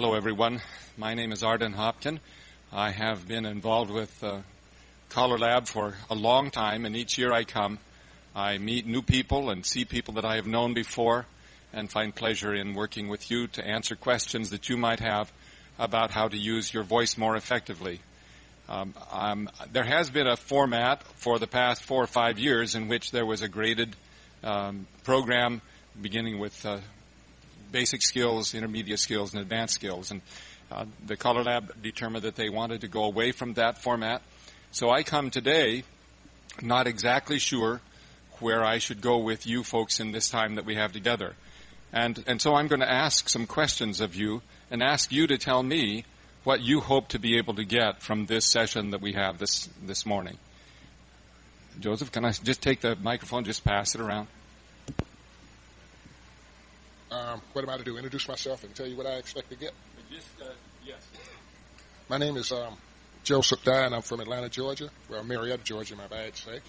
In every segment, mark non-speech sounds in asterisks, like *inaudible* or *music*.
Hello, everyone. My name is Arden Hopkin. I have been involved with uh, CALLERLAB for a long time, and each year I come, I meet new people and see people that I have known before, and find pleasure in working with you to answer questions that you might have about how to use your voice more effectively. Um, um, there has been a format for the past four or five years in which there was a graded um, program beginning with uh, basic skills, intermediate skills, and advanced skills. And uh, the CALLERLAB determined that they wanted to go away from that format. So I come today not exactly sure where I should go with you folks in this time that we have together. And, and so I'm going to ask some questions of you and ask you to tell me what you hope to be able to get from this session that we have this, this morning. Joseph, can I just take the microphone, just pass it around? Um, what am I to do? Introduce myself and tell you what I expect to get? Just, uh, yes. My name is um, Joseph Dye, and I'm from Atlanta, Georgia. Well, Marietta, Georgia, my badge sake.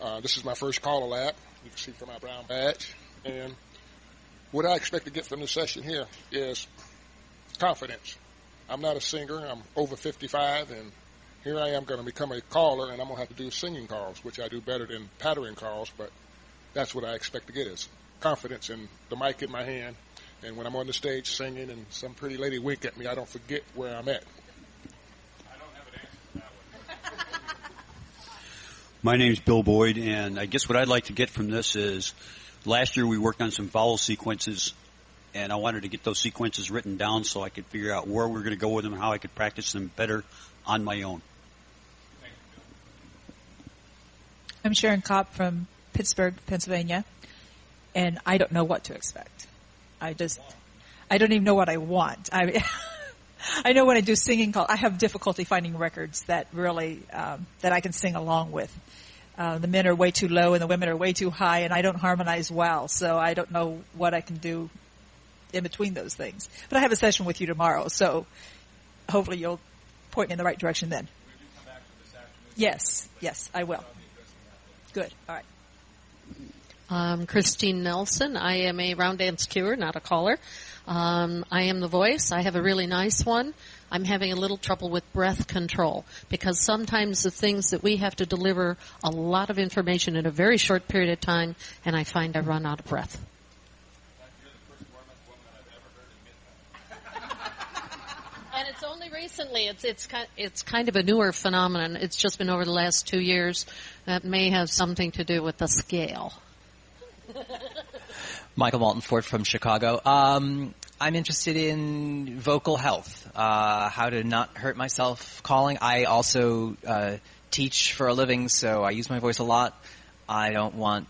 Uh, this is my first CALLERLAB. You can see from my brown badge. And what I expect to get from this session here is confidence. I'm not a singer. I'm over 55, and here I am going to become a caller, and I'm going to have to do singing calls, which I do better than pattering calls, but that's what I expect to get is confidence in the mic in my hand. And when I'm on the stage singing and some pretty lady wink at me, I don't forget where I'm at. I don't have an answer to that one. My name's Bill Boyd, and I guess what I'd like to get from this is last year we worked on some vowel sequences, and I wanted to get those sequences written down so I could figure out where we are going to go with them, and how I could practice them better on my own. I'm Sharon Kopp from Pittsburgh, Pennsylvania, and I don't know what to expect. I just, I don't even know what I want. I, *laughs* I know when I do singing call, I have difficulty finding records that really um, that I can sing along with. Uh, the men are way too low and the women are way too high, and I don't harmonize well, so I don't know what I can do in between those things. But I have a session with you tomorrow, so hopefully you'll point me in the right direction then. Yes, yes, I will. Good. All right. Um, Christine Nelson. I am a round dance cuer, not a caller. Um, I am the voice. I have a really nice one. I'm having a little trouble with breath control because sometimes the things that we have to deliver a lot of information in a very short period of time, and I find I run out of breath. And it's only recently. It's it's kind it's kind of a newer phenomenon. It's just been over the last two years. That may have something to do with the scale. *laughs* Michael Malton Ford from Chicago. Um, I'm interested in vocal health, uh, how to not hurt myself calling. I also uh, teach for a living, so I use my voice a lot. I don't want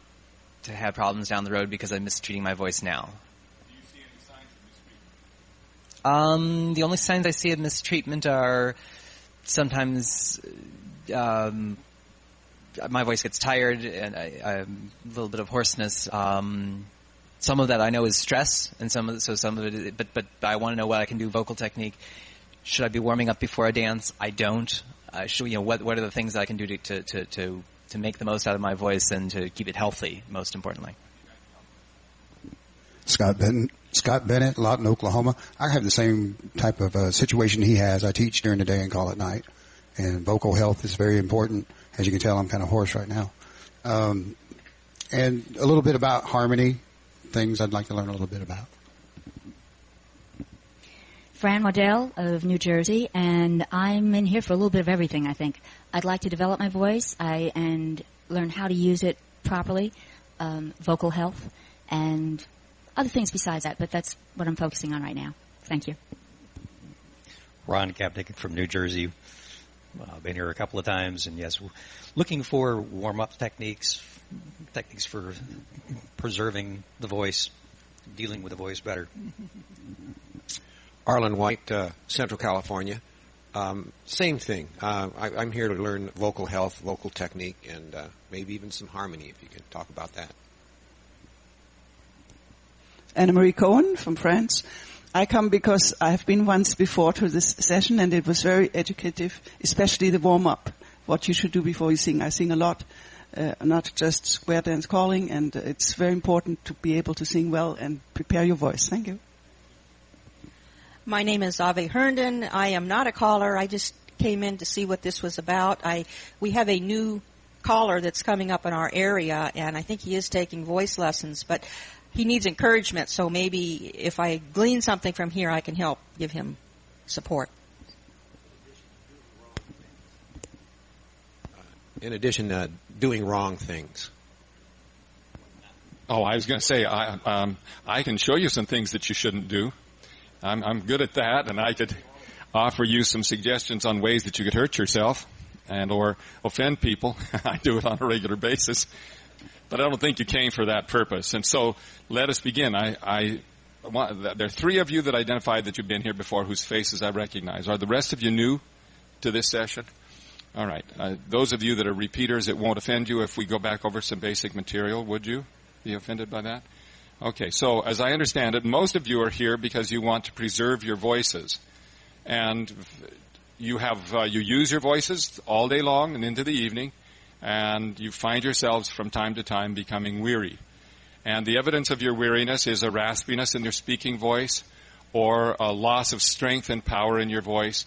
to have problems down the road because I'm mistreating my voice now. Do you see any signs of mistreatment? Um, the only signs I see of mistreatment are sometimes um, my voice gets tired and a little bit of hoarseness. Um, some of that I know is stress, and some of it, so some of it. But but I want to know what I can do vocal technique. Should I be warming up before I dance? I don't. Uh, should, you know what what are the things that I can do to, to to to to make the most out of my voice and to keep it healthy? Most importantly. Scott Bennett, Scott Bennett, Lawton, Oklahoma. I have the same type of uh, situation he has. I teach during the day and call at night, and vocal health is very important. As you can tell, I'm kind of hoarse right now. Um, and a little bit about harmony, things I'd like to learn a little bit about. Fran Waddell of New Jersey, and I'm in here for a little bit of everything. I think I'd like to develop my voice, I and learn how to use it properly, um, vocal health, and other things besides that. But that's what I'm focusing on right now. Thank you. Ron Kapnick from New Jersey. Uh, been here a couple of times, and yes, looking for warm up techniques, techniques for preserving the voice, dealing with the voice better. Arlen White, uh, Central California. Um, same thing. Uh, I, I'm here to learn vocal health, vocal technique, and uh, maybe even some harmony. If you can talk about that. Anna Marie Cohen from France. I come because I have been once before to this session and it was very educative, especially the warm up, what you should do before you sing. I sing a lot, uh, not just square dance calling, and it's very important to be able to sing well and prepare your voice. Thank you. My name is Ave Herndon. I am not a caller. I just came in to see what this was about. I we have a new caller that's coming up in our area, and I think he is taking voice lessons, but he needs encouragement. So maybe if I glean something from here, I can help give him support. In addition to doing wrong things. Oh, I was going to say, I, um, I can show you some things that you shouldn't do. I'm, I'm good at that, and I could offer you some suggestions on ways that you could hurt yourself and or offend people. *laughs* I do it on a regular basis, but I don't think you came for that purpose. And so, let us begin. I, I want, there are three of you that identified that you've been here before, whose faces I recognize. Are the rest of you new to this session? All right. Uh, those of you that are repeaters, it won't offend you if we go back over some basic material, would you be offended by that? Okay, so as I understand it, most of you are here because you want to preserve your voices. And you have, uh, you use your voices all day long and into the evening, and you find yourselves from time to time becoming weary. And the evidence of your weariness is a raspiness in your speaking voice, or a loss of strength and power in your voice,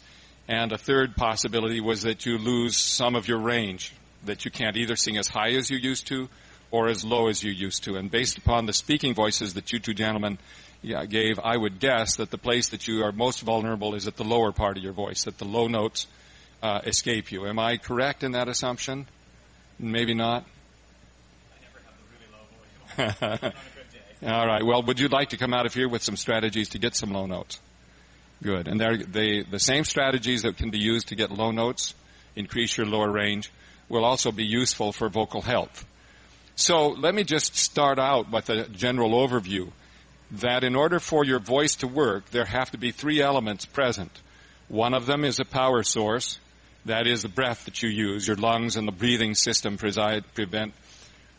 and a third possibility was that you lose some of your range, that you can't either sing as high as you used to or as low as you used to. And based upon the speaking voices that you two gentlemen gave, I would guess that the place that you are most vulnerable is at the lower part of your voice, that the low notes uh, escape you. Am I correct in that assumption? Maybe not. *laughs* *laughs* All right. Well, would you like to come out of here with some strategies to get some low notes? Good. And they, the same strategies that can be used to get low notes, increase your lower range, will also be useful for vocal health. So let me just start out with a general overview that in order for your voice to work, there have to be three elements present. One of them is a power source. That is the breath that you use. Your lungs and the breathing system preside, prevent,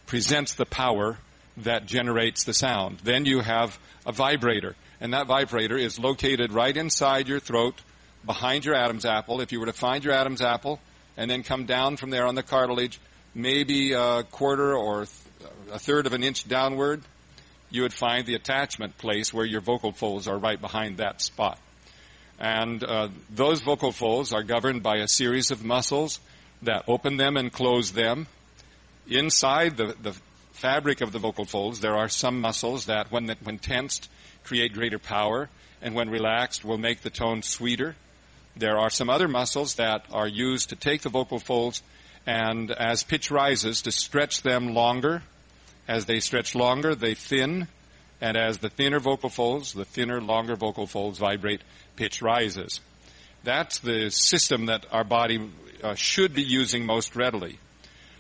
presents the power that generates the sound. Then you have a vibrator and that vibrator is located right inside your throat, behind your Adam's apple. If you were to find your Adam's apple and then come down from there on the cartilage, maybe a quarter or a third of an inch downward, you would find the attachment place where your vocal folds are right behind that spot. And uh, those vocal folds are governed by a series of muscles that open them and close them. Inside the, the fabric of the vocal folds, there are some muscles that, when, when tensed, create greater power, and when relaxed, will make the tone sweeter. There are some other muscles that are used to take the vocal folds and as pitch rises to stretch them longer. As they stretch longer, they thin, and as the thinner vocal folds, the thinner, longer vocal folds vibrate, pitch rises. That's the system that our body uh, should be using most readily.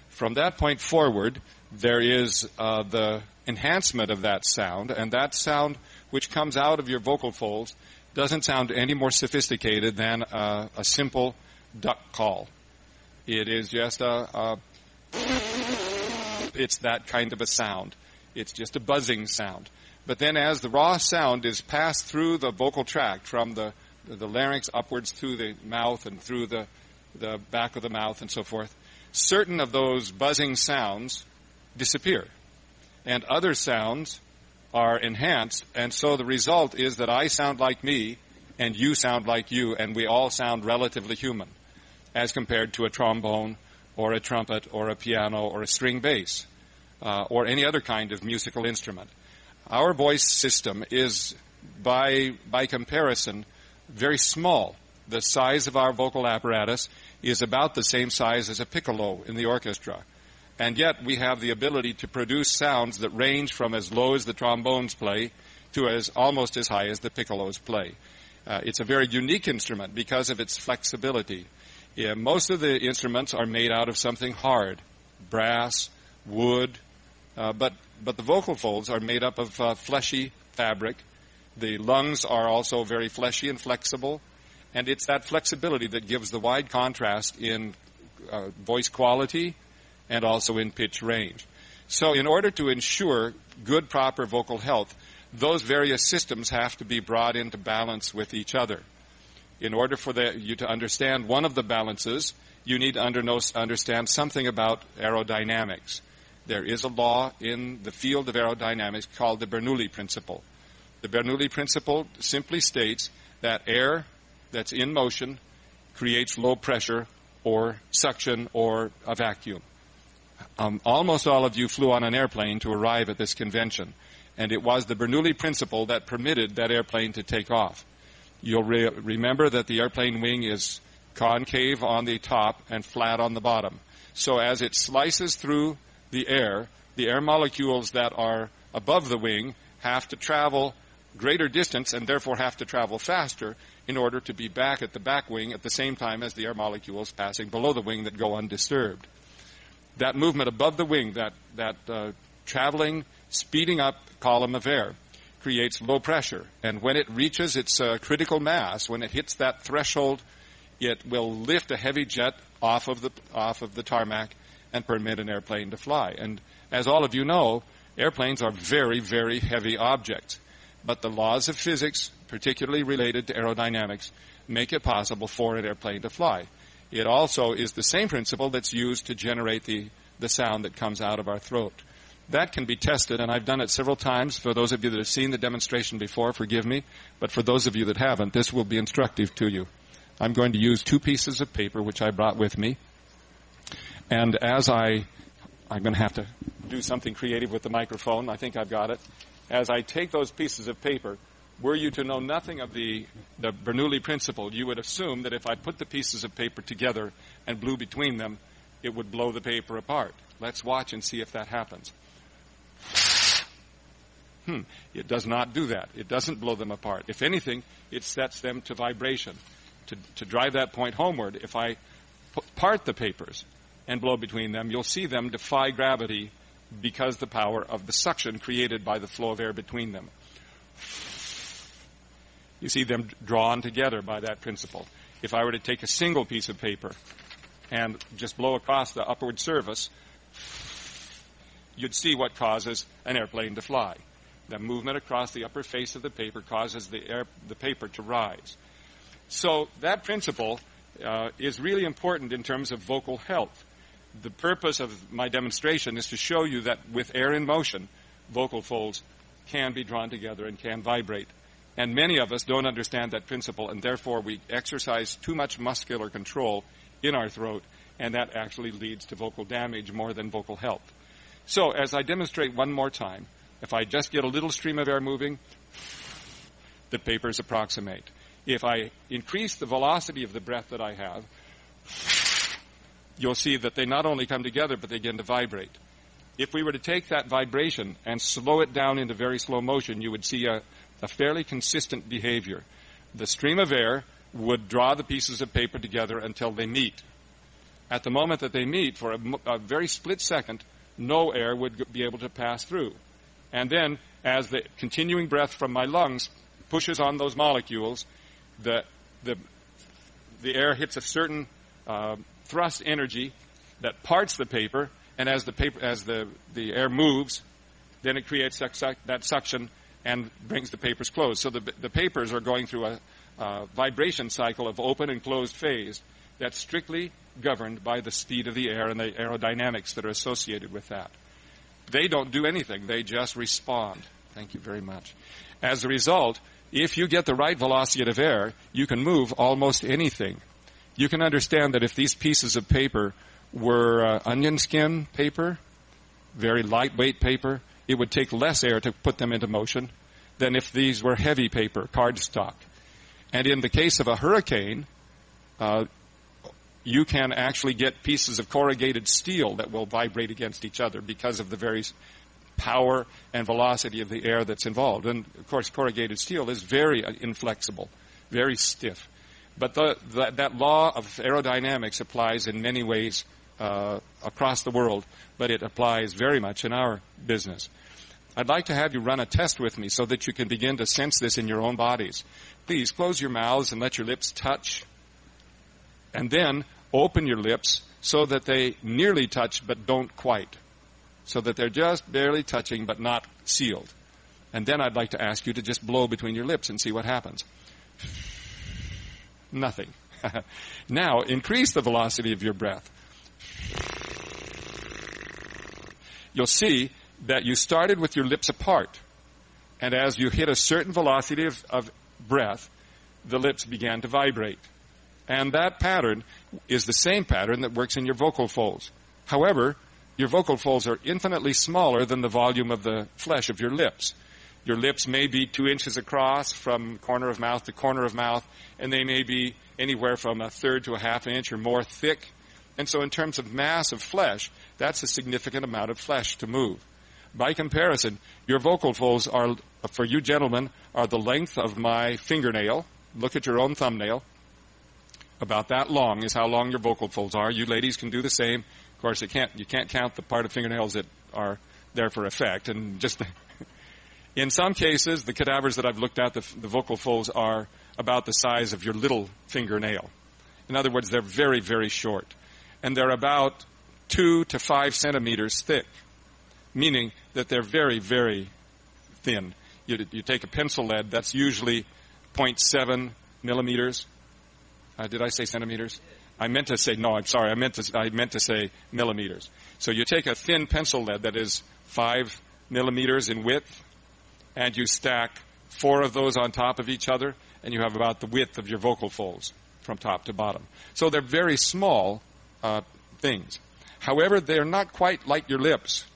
From that point forward, there is uh, the enhancement of that sound, and that sound which comes out of your vocal folds doesn't sound any more sophisticated than a, a simple duck call. It is just a, a, it's that kind of a sound. It's just a buzzing sound. But then as the raw sound is passed through the vocal tract from the, the larynx upwards through the mouth and through the, the back of the mouth and so forth, certain of those buzzing sounds disappear. And other sounds are enhanced, and so the result is that I sound like me, and you sound like you, and we all sound relatively human, as compared to a trombone, or a trumpet, or a piano, or a string bass, uh, or any other kind of musical instrument. Our voice system is, by, by comparison, very small. The size of our vocal apparatus is about the same size as a piccolo in the orchestra. And yet we have the ability to produce sounds that range from as low as the trombones play to as almost as high as the piccolos play. Uh, it's a very unique instrument because of its flexibility. Yeah, most of the instruments are made out of something hard, brass, wood, uh, but but the vocal folds are made up of uh, fleshy fabric. The lungs are also very fleshy and flexible, and it's that flexibility that gives the wide contrast in uh, voice quality and also in pitch range. So in order to ensure good, proper vocal health, those various systems have to be brought into balance with each other. In order for the, you to understand one of the balances, you need to under, understand something about aerodynamics. There is a law in the field of aerodynamics called the Bernoulli principle. The Bernoulli principle simply states that air that's in motion creates low pressure or suction or a vacuum. Um, almost all of you flew on an airplane to arrive at this convention, and it was the Bernoulli principle that permitted that airplane to take off. You'll re- remember that the airplane wing is concave on the top and flat on the bottom. So as it slices through the air, the air molecules that are above the wing have to travel greater distance and therefore have to travel faster in order to be back at the back wing at the same time as the air molecules passing below the wing that go undisturbed. That movement above the wing, that, that uh, traveling, speeding up column of air, creates low pressure. And when it reaches its uh, critical mass, when it hits that threshold, it will lift a heavy jet off of the, off of the tarmac and permit an airplane to fly. And as all of you know, airplanes are very, very heavy objects. But the laws of physics, particularly related to aerodynamics, make it possible for an airplane to fly. It also is the same principle that's used to generate the, the sound that comes out of our throat. That can be tested, and I've done it several times. For those of you that have seen the demonstration before, forgive me. But for those of you that haven't, this will be instructive to you. I'm going to use two pieces of paper, which I brought with me. And as I, I'm going to have to do something creative with the microphone. I think I've got it. As I take those pieces of paper, were you to know nothing of the, the Bernoulli principle, you would assume that if I put the pieces of paper together and blew between them, it would blow the paper apart. Let's watch and see if that happens. Hmm. It does not do that. It doesn't blow them apart. If anything, it sets them to vibration. To, to drive that point homeward, if I part the papers and blow between them, you'll see them defy gravity because the power of the suction created by the flow of air between them. You see them drawn together by that principle. If I were to take a single piece of paper and just blow across the upward surface, you'd see what causes an airplane to fly. The movement across the upper face of the paper causes the, air, the paper to rise. So that principle uh, is really important in terms of vocal health. The purpose of my demonstration is to show you that with air in motion, vocal folds can be drawn together and can vibrate. And many of us don't understand that principle, and therefore we exercise too much muscular control in our throat, and that actually leads to vocal damage more than vocal health. So, as I demonstrate one more time, if I just get a little stream of air moving, the papers approximate. If I increase the velocity of the breath that I have, you'll see that they not only come together, but they begin to vibrate. If we were to take that vibration and slow it down into very slow motion, you would see a, a fairly consistent behavior. The stream of air would draw the pieces of paper together until they meet. At the moment that they meet, for a, a very split second, no air would be able to pass through. And then, as the continuing breath from my lungs pushes on those molecules, the, the, the air hits a certain uh, thrust energy that parts the paper, and as the paper, as the, the air moves, then it creates that, that suction and brings the papers closed. So the, the papers are going through a, a vibration cycle of open and closed phase that's strictly governed by the speed of the air and the aerodynamics that are associated with that. They don't do anything, they just respond. Thank you very much. As a result, if you get the right velocity of air, you can move almost anything. You can understand that if these pieces of paper were uh, onion skin paper, very lightweight paper, it would take less air to put them into motion than if these were heavy paper, cardstock. And in the case of a hurricane, uh, you can actually get pieces of corrugated steel that will vibrate against each other because of the very power and velocity of the air that's involved. And of course, corrugated steel is very uh, inflexible, very stiff. But the, the, that law of aerodynamics applies in many ways uh, across the world, but it applies very much in our business. I'd like to have you run a test with me so that you can begin to sense this in your own bodies. Please close your mouths and let your lips touch. And then open your lips so that they nearly touch but don't quite. So that they're just barely touching but not sealed. And then I'd like to ask you to just blow between your lips and see what happens. Nothing. *laughs* now increase the velocity of your breath. You'll see that you started with your lips apart. And as you hit a certain velocity of, of breath, the lips began to vibrate. And that pattern is the same pattern that works in your vocal folds. However, your vocal folds are infinitely smaller than the volume of the flesh of your lips. Your lips may be two inches across from corner of mouth to corner of mouth, and they may be anywhere from a third to a half inch or more thick. And so in terms of mass of flesh, that's a significant amount of flesh to move. By comparison, your vocal folds are, for you gentlemen, are the length of my fingernail. Look at your own thumbnail. About that long is how long your vocal folds are. You ladies can do the same. Of course, you can't, you can't count the part of fingernails that are there for effect. And just, in some cases, the cadavers that I've looked at, the, the vocal folds are about the size of your little fingernail. In other words, they're very, very short. And they're about two to five centimeters thick, meaning that they're very, very thin. You, you take a pencil lead, that's usually 0.7 millimeters. Uh, did I say centimeters? I meant to say, no, I'm sorry, I meant to, I meant to say millimeters. So you take a thin pencil lead that is five millimeters in width, and you stack four of those on top of each other, and you have about the width of your vocal folds from top to bottom. So they're very small uh, things. However, they're not quite like your lips.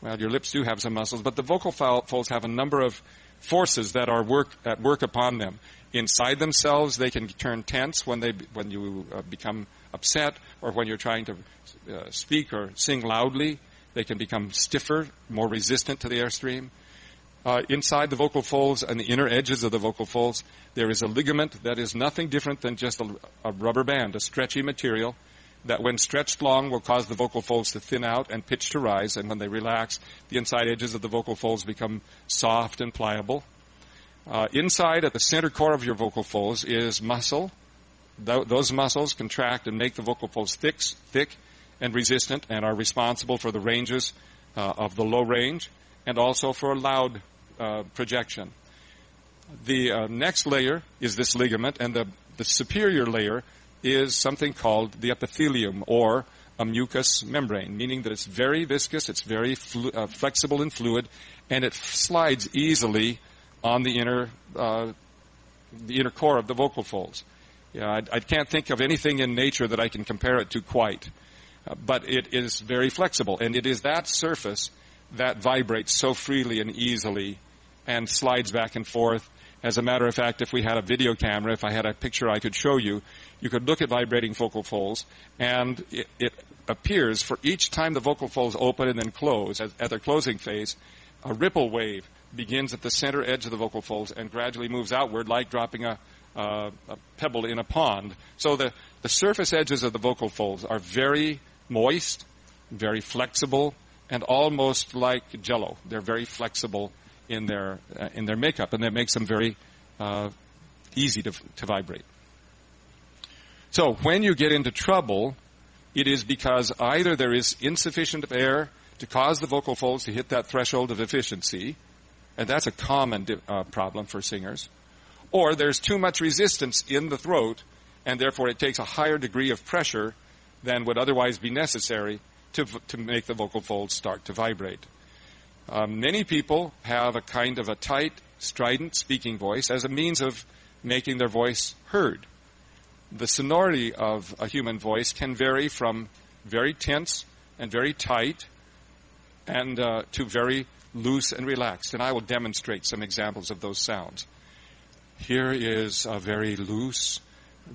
Well, your lips do have some muscles, but the vocal folds have a number of forces that are work, at work upon them. Inside themselves, they can turn tense when they when you uh, become upset, or when you're trying to uh, speak or sing loudly. They can become stiffer, more resistant to the airstream. Uh, inside the vocal folds and the inner edges of the vocal folds, there is a ligament that is nothing different than just a, a rubber band, a stretchy material that when stretched long will cause the vocal folds to thin out and pitch to rise, and when they relax, the inside edges of the vocal folds become soft and pliable. Uh, inside at the center core of your vocal folds is muscle. Th- those muscles contract and make the vocal folds thick, thick and resistant and are responsible for the ranges uh, of the low range and also for loud uh, projection. The uh, next layer is this ligament, and the, the superior layer is something called the epithelium or a mucous membrane, meaning that it's very viscous, it's very flu- uh, flexible and fluid, and it slides easily on the inner uh, the inner core of the vocal folds. Yeah, I, I, can't think of anything in nature that I can compare it to quite, uh, but it is very flexible, and it is that surface that vibrates so freely and easily and slides back and forth. As a matter of fact, if we had a video camera, if I had a picture I could show you, you could look at vibrating vocal folds, and it, it appears for each time the vocal folds open and then close, at, at their closing phase, a ripple wave begins at the center edge of the vocal folds and gradually moves outward like dropping a, uh, a pebble in a pond. So the, the surface edges of the vocal folds are very moist, very flexible, and almost like jello. They're very flexible in their, uh, in their makeup, and that makes them very uh, easy to, to vibrate. So when you get into trouble, it is because either there is insufficient air to cause the vocal folds to hit that threshold of efficiency, and that's a common uh, problem for singers, or there's too much resistance in the throat, and therefore it takes a higher degree of pressure than would otherwise be necessary to, to make the vocal folds start to vibrate. Um, many people have a kind of a tight, strident speaking voice as a means of making their voice heard the sonority of a human voice can vary from very tense and very tight and uh, to very loose and relaxed. And I will demonstrate some examples of those sounds. Here is a very loose,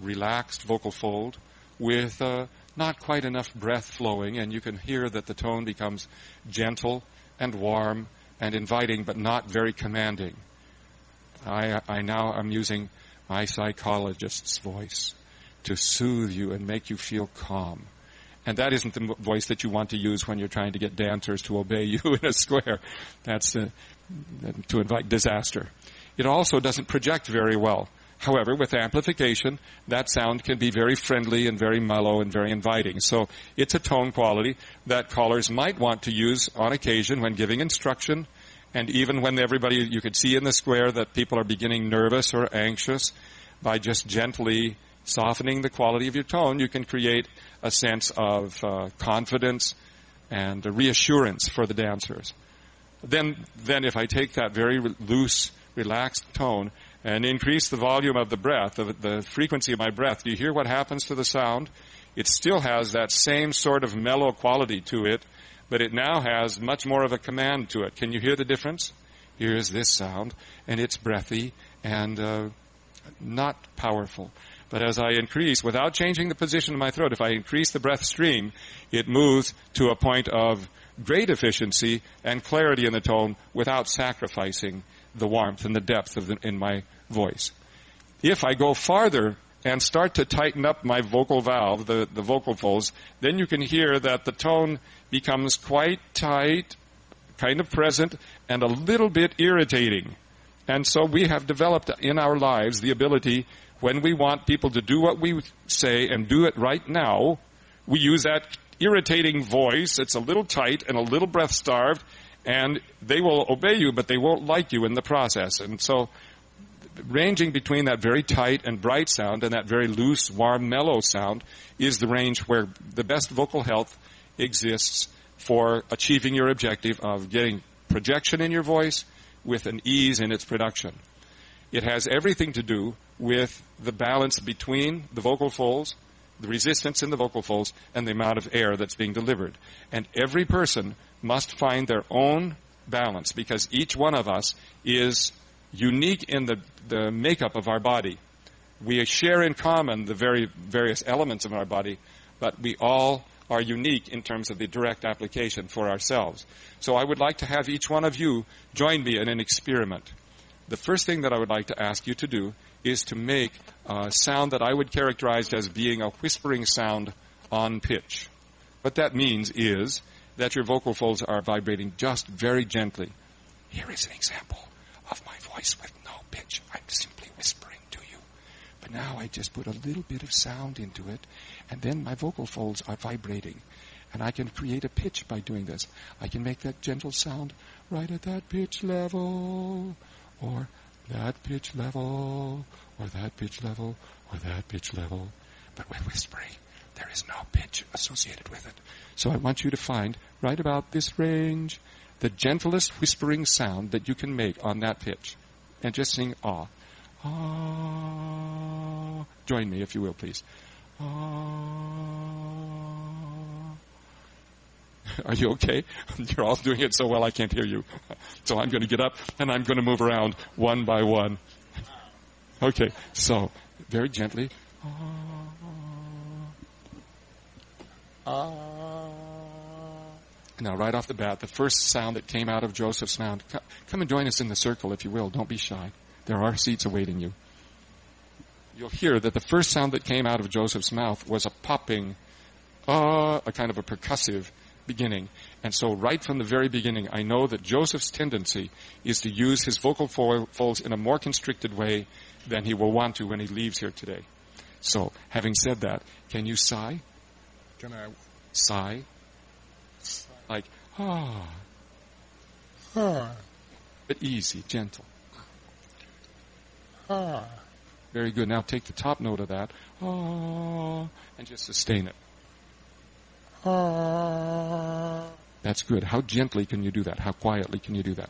relaxed vocal fold with uh, not quite enough breath flowing, and you can hear that the tone becomes gentle and warm and inviting, but not very commanding. I, I now am using my psychologist's voice to soothe you and make you feel calm. And that isn't the voice that you want to use when you're trying to get dancers to obey *laughs* you in a square. That's uh, to invite disaster. It also doesn't project very well. However, with amplification, that sound can be very friendly and very mellow and very inviting. So it's a tone quality that callers might want to use on occasion when giving instruction and even when everybody, you could see in the square that people are beginning nervous or anxious by just gently softening the quality of your tone, you can create a sense of uh, confidence and reassurance for the dancers. Then, then if I take that very loose, relaxed tone and increase the volume of the breath, the, the frequency of my breath, do you hear what happens to the sound? It still has that same sort of mellow quality to it, but it now has much more of a command to it. Can you hear the difference? Here's this sound, and it's breathy and uh, not powerful. But as I increase, without changing the position of my throat, if I increase the breath stream, it moves to a point of great efficiency and clarity in the tone without sacrificing the warmth and the depth of the, in my voice. If I go farther and start to tighten up my vocal valve, the, the vocal folds, then you can hear that the tone becomes quite tight, kind of present, and a little bit irritating. And so we have developed in our lives the ability when we want people to do what we say and do it right now, we use that irritating voice. It's a little tight and a little breath starved, and they will obey you, but they won't like you in the process. And so, ranging between that very tight and bright sound and that very loose, warm, mellow sound is the range where the best vocal health exists for achieving your objective of getting projection in your voice with an ease in its production. It has everything to do with the balance between the vocal folds, the resistance in the vocal folds, and the amount of air that's being delivered. And every person must find their own balance because each one of us is unique in the, the makeup of our body. We share in common the very various elements of our body, but we all are unique in terms of the direct application for ourselves. So I would like to have each one of you join me in an experiment. The first thing that I would like to ask you to do is to make a sound that I would characterize as being a whispering sound on pitch. What that means is that your vocal folds are vibrating just very gently. Here is an example of my voice with no pitch. I'm simply whispering to you. But now I just put a little bit of sound into it, and then my vocal folds are vibrating. And I can create a pitch by doing this. I can make that gentle sound right at that pitch level, or that pitch level, or that pitch level, or that pitch level. But with whispering, there is no pitch associated with it. So I want you to find right about this range the gentlest whispering sound that you can make on that pitch. And just sing ah. Ah. Join me if you will, please. Ah. *laughs* Are you okay? *laughs* You're all doing it so well I can't hear you. *laughs* So I'm going to get up and I'm going to move around one by one. Okay, so very gently. Now, right off the bat, the first sound that came out of Joseph's mouth. Come and join us in the circle, if you will. Don't be shy. There are seats awaiting you. You'll hear that the first sound that came out of Joseph's mouth was a popping, uh, a kind of a percussive beginning. And so right from the very beginning, I know that Joseph's tendency is to use his vocal folds in a more constricted way than he will want to when he leaves here today. So, having said that, can you sigh? Can I? Sigh? Like, ah. Ah. But easy, gentle. Ah. Very good. Now take the top note of that. Ah. And just sustain it. Ah. That's good. How gently can you do that? How quietly can you do that?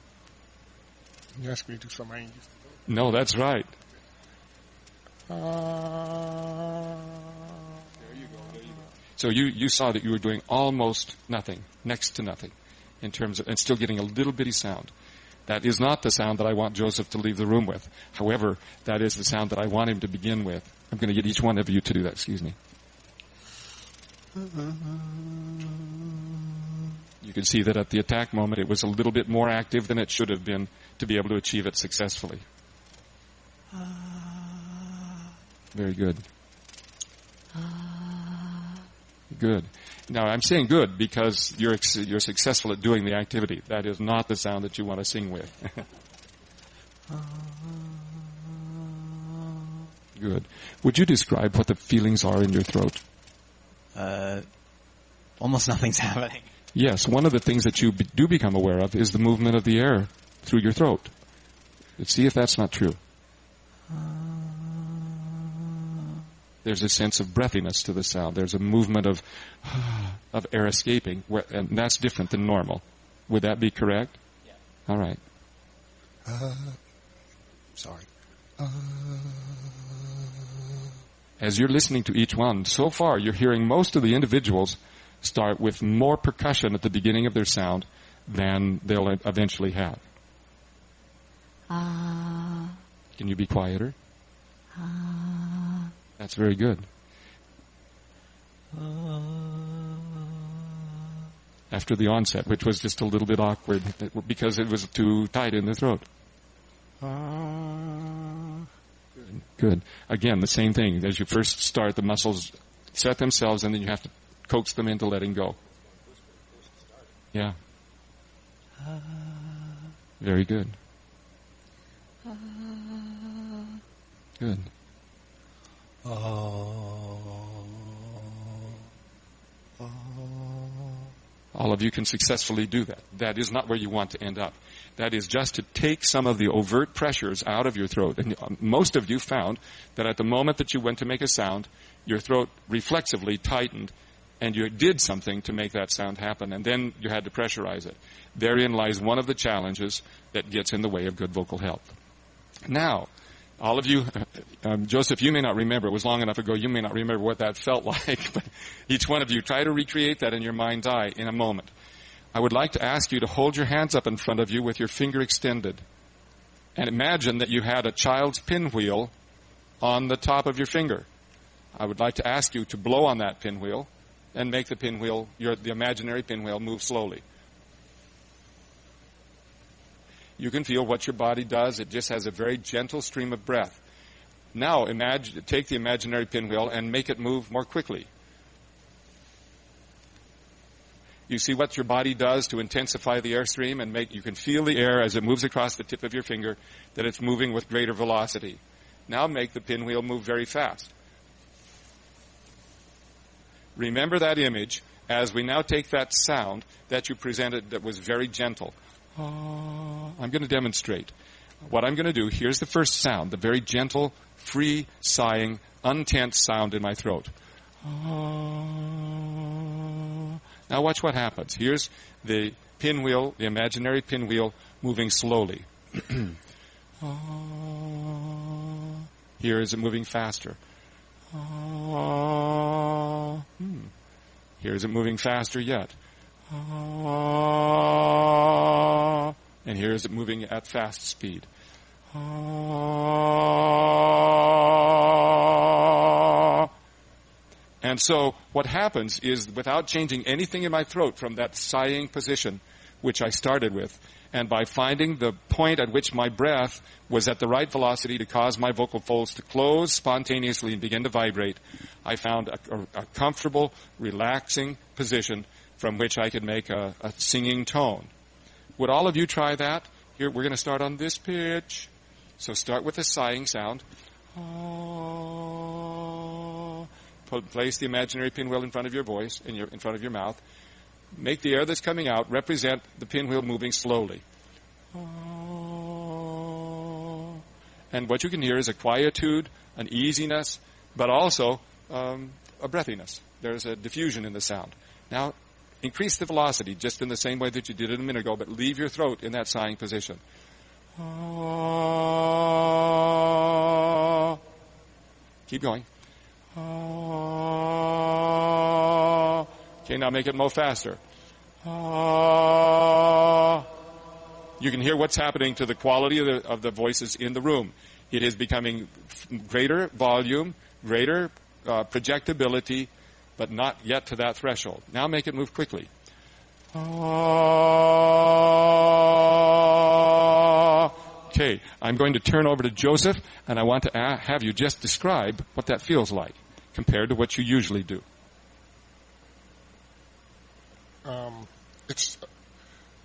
You ask me to do something I used to No, that's right. do. Ah. There you go. There you go. So you, you saw that you were doing almost nothing, next to nothing, in terms of, and still getting a little bitty sound. That is not the sound that I want Joseph to leave the room with. However, that is the sound that I want him to begin with. I'm going to get each one of you to do that. Excuse me. You can see that at the attack moment it was a little bit more active than it should have been to be able to achieve it successfully. Very good. Good. Now I'm saying good because you're ex- you're successful at doing the activity. That is not the sound that you want to sing with. *laughs* good. Would you describe what the feelings are in your throat? Uh, almost nothing's *laughs* happening. Yes, one of the things that you be- do become aware of is the movement of the air through your throat. Let's see if that's not true. There's a sense of breathiness to the sound. There's a movement of *sighs* of air escaping, where, and that's different than normal. Would that be correct? Yeah. All right. Uh, sorry. As you're listening to each one, so far you're hearing most of the individuals start with more percussion at the beginning of their sound than they'll eventually have. Ah. Can you be quieter? Ah. That's very good. After the onset, which was just a little bit awkward because it was too tight in the throat. Good. Good. Again, the same thing. As you first start, the muscles set themselves and then you have to coax them into letting go. Yeah. Very good. Good. All of you can successfully do that. That is not where you want to end up. That is just to take some of the overt pressures out of your throat. And uh, most of you found that at the moment that you went to make a sound, your throat reflexively tightened and you did something to make that sound happen and then you had to pressurize it. Therein lies one of the challenges that gets in the way of good vocal health. Now, all of you, um, Joseph, you may not remember. It was long enough ago. You may not remember what that felt *laughs* like. But each one of you, try to recreate that in your mind's eye in a moment. I would like to ask you to hold your hands up in front of you with your finger extended. And imagine that you had a child's pinwheel on the top of your finger. I would like to ask you to blow on that pinwheel and make the pinwheel, your, the imaginary pinwheel, move slowly. You can feel what your body does. It just has a very gentle stream of breath. Now, imagine, take the imaginary pinwheel and make it move more quickly. You see what your body does to intensify the airstream and make, you can feel the air as it moves across the tip of your finger that it's moving with greater velocity. Now make the pinwheel move very fast. Remember that image as we now take that sound that you presented that was very gentle. Uh, I'm going to demonstrate. What I'm going to do, here's the first sound, the very gentle, free, sighing, untense sound in my throat. Uh, now watch what happens. Here's the pinwheel, the imaginary pinwheel, moving slowly. *clears throat* uh, here is it moving faster. Hmm. Here is it moving faster yet. And here is it moving at fast speed. And so what happens is without changing anything in my throat from that sighing position, which I started with, and by finding the point at which my breath was at the right velocity to cause my vocal folds to close spontaneously and begin to vibrate, I found a, a, a comfortable, relaxing position from which I could make a, a singing tone. Would all of you try that? Here, we're going to start on this pitch. So start with a sighing sound. Place the imaginary pinwheel in front of your voice, in, your, in front of your mouth. Make the air that's coming out represent the pinwheel moving slowly. And what you can hear is a quietude, an easiness, but also um, a breathiness. There's a diffusion in the sound. Now, increase the velocity just in the same way that you did it a minute ago, but leave your throat in that sighing position. Ah. Keep going. Ah. Okay, now make it more faster. Ah. You can hear what's happening to the quality of the, of the voices in the room. It is becoming greater volume, greater uh, projectability, but not yet to that threshold. Now make it move quickly. Okay, I'm going to turn over to Joseph, and I want to have you just describe what that feels like compared to what you usually do. Um, it's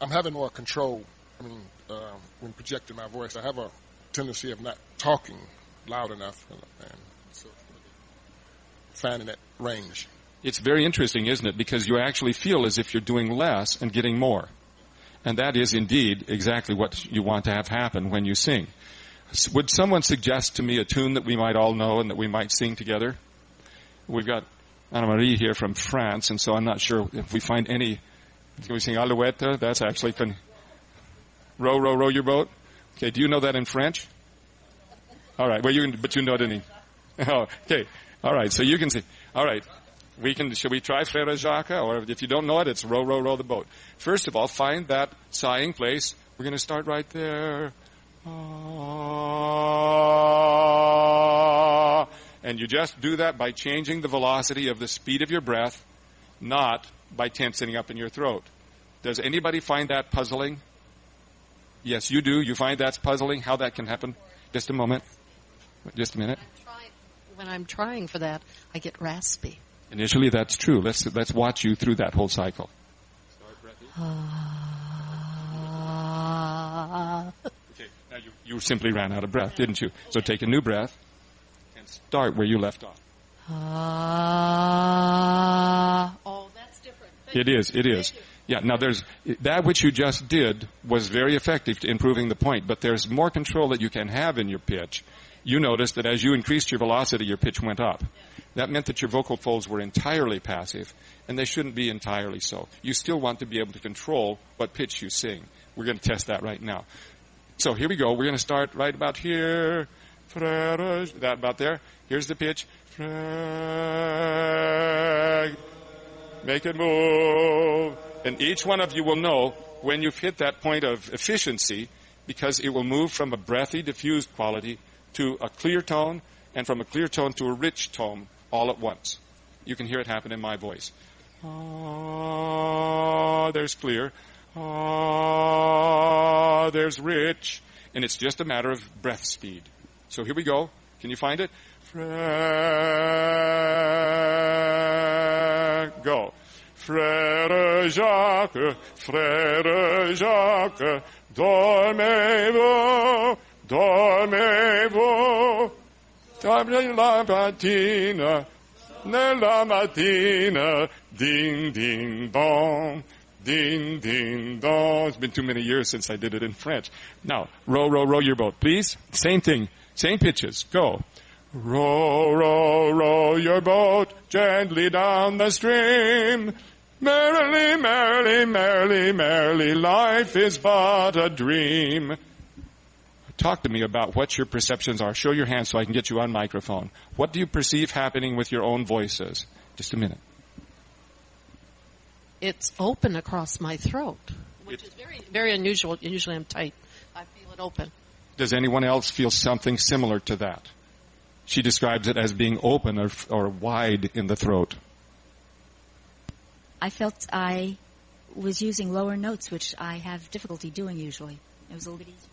I'm having more control. I mean, uh, when projecting my voice, I have a tendency of not talking loud enough, and, and so finding that range. It's very interesting, isn't it? Because you actually feel as if you're doing less and getting more. And that is indeed exactly what you want to have happen when you sing. Would someone suggest to me a tune that we might all know and that we might sing together? We've got Anna Marie here from France, and so I'm not sure if we find any. Can we sing Alouette? That's actually can. Row, row, row your boat. Okay, do you know that in French? All right. Well, you can, but you know the *laughs* name. Oh, okay. All right. So you can see. All right. We can. Shall we try Jacques? Or if you don't know it, it's row, row, row the boat. First of all, find that sighing place. We're going to start right there. Ah. And you just do that by changing the velocity of the speed of your breath, not by tensing up in your throat. Does anybody find that puzzling? Yes, you do. You find that's puzzling? How that can happen? Just a moment. Just a minute. When I'm trying for that, I get raspy. Initially, that's true. Let's let's watch you through that whole cycle. Ah. Okay, now you, you simply ran out of breath, didn't you? So take a new breath and start where you left off. Ah. Oh, that's different. It is. It is. Yeah. Now there's that which you just did was very effective to improving the point, but there's more control that you can have in your pitch. You noticed that as you increased your velocity, your pitch went up. That meant that your vocal folds were entirely passive, and they shouldn't be entirely so. You still want to be able to control what pitch you sing. We're going to test that right now. So here we go. We're going to start right about here. That about there. Here's the pitch. Make it move. And each one of you will know when you've hit that point of efficiency because it will move from a breathy, diffused quality to a clear tone and from a clear tone to a rich tone all at once. You can hear it happen in my voice. Ah, there's clear. Ah, there's rich. And it's just a matter of breath speed. So here we go. Can you find it? Frère, go. Frère Jacques, frère Jacques, dormez-vous, dormez-vous. La mattina, nella mattina, ding ding dong. Ding, ding, dong. It's been too many years since I did it in French. Now, row, row, row your boat, please. Same thing. Same pitches. Go. Row, row, row your boat gently down the stream. Merrily, merrily, merrily, merrily, life is but a dream. Talk to me about what your perceptions are. Show your hand so I can get you on microphone. What do you perceive happening with your own voices? Just a minute. It's open across my throat, which is very, very unusual. Usually I'm tight. I feel it open. Does anyone else feel something similar to that? She describes it as being open or, or wide in the throat. I felt I was using lower notes, which I have difficulty doing usually. It was a little bit easier.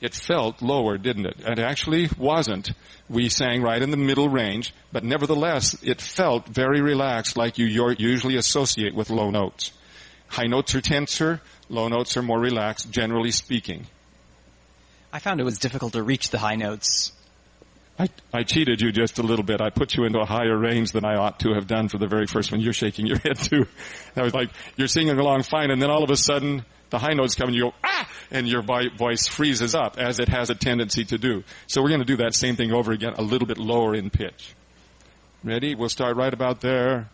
It felt lower, didn't it? It actually wasn't. We sang right in the middle range, but nevertheless, it felt very relaxed like you usually associate with low notes. High notes are tenser, low notes are more relaxed, generally speaking. I found it was difficult to reach the high notes. I, I cheated you just a little bit. I put you into a higher range than I ought to have done for the very first one. You're shaking your *laughs* head too. I was like, you're singing along fine, and then all of a sudden, the high notes come and you go, ah! And your voice freezes up, as it has a tendency to do. So we're going to do that same thing over again, a little bit lower in pitch. Ready? We'll start right about there.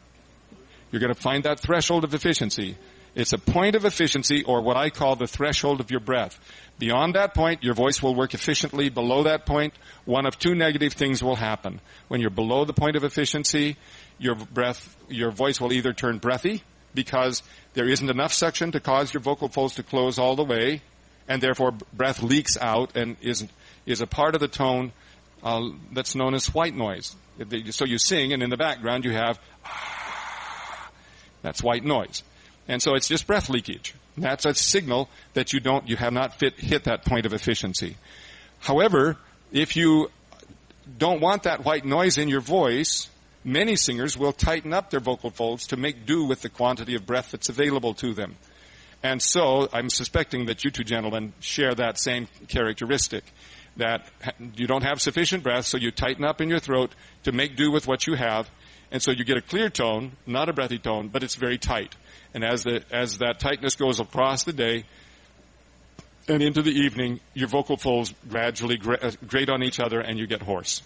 You're going to find that threshold of efficiency. It's a point of efficiency, or what I call the threshold of your breath. Beyond that point, your voice will work efficiently. Below that point, one of two negative things will happen. When you're below the point of efficiency, your breath, your voice will either turn breathy, because there isn't enough suction to cause your vocal folds to close all the way, and therefore breath leaks out and is is a part of the tone uh, that's known as white noise. So you sing, and in the background you have that's white noise, and so it's just breath leakage. That's a signal that you don't you have not fit, hit that point of efficiency. However, if you don't want that white noise in your voice, many singers will tighten up their vocal folds to make do with the quantity of breath that's available to them. And so I'm suspecting that you two gentlemen share that same characteristic. That you don't have sufficient breath, so you tighten up in your throat to make do with what you have. And so you get a clear tone, not a breathy tone, but it's very tight. And as the, as that tightness goes across the day and into the evening, your vocal folds gradually uh, grate on each other and you get hoarse.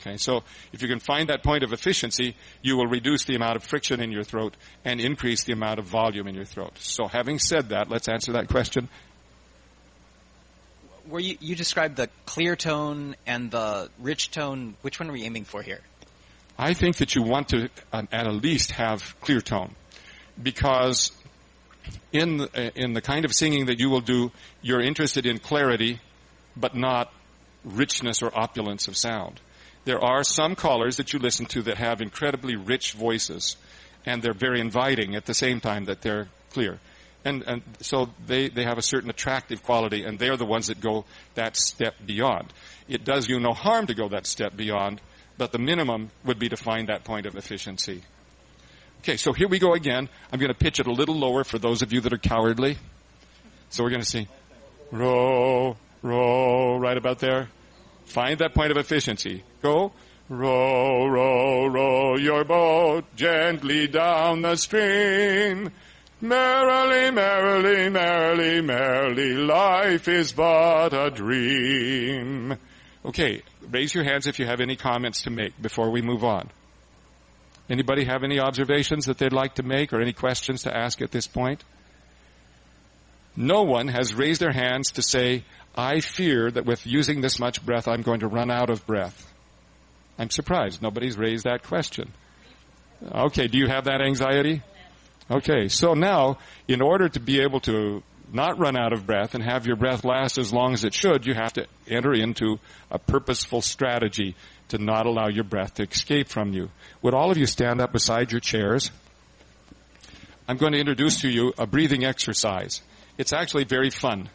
Okay, so if you can find that point of efficiency, you will reduce the amount of friction in your throat and increase the amount of volume in your throat. So having said that, let's answer that question. Where you, you described the clear tone and the rich tone, which one are we aiming for here? I think that you want to um, at least have clear tone because in the, uh, in the kind of singing that you will do, you're interested in clarity, but not richness or opulence of sound. There are some callers that you listen to that have incredibly rich voices, and they're very inviting at the same time that they're clear. And, and so they, they have a certain attractive quality, and they're the ones that go that step beyond. It does you no harm to go that step beyond, but the minimum would be to find that point of efficiency. Okay, so here we go again. I'm going to pitch it a little lower for those of you that are cowardly. So we're going to sing, row, row, right about there. Find that point of efficiency. Go, row, row, row your boat gently down the stream. Merrily, merrily, merrily, merrily, life is but a dream. Okay, raise your hands if you have any comments to make before we move on. Anybody have any observations that they'd like to make or any questions to ask at this point? No one has raised their hands to say, I fear that with using this much breath, I'm going to run out of breath. I'm surprised. Nobody's raised that question. Okay, do you have that anxiety? Okay, so now, in order to be able to not run out of breath and have your breath last as long as it should, you have to enter into a purposeful strategy to not allow your breath to escape from you. Would all of you stand up beside your chairs? I'm going to introduce to you a breathing exercise. It's actually very fun.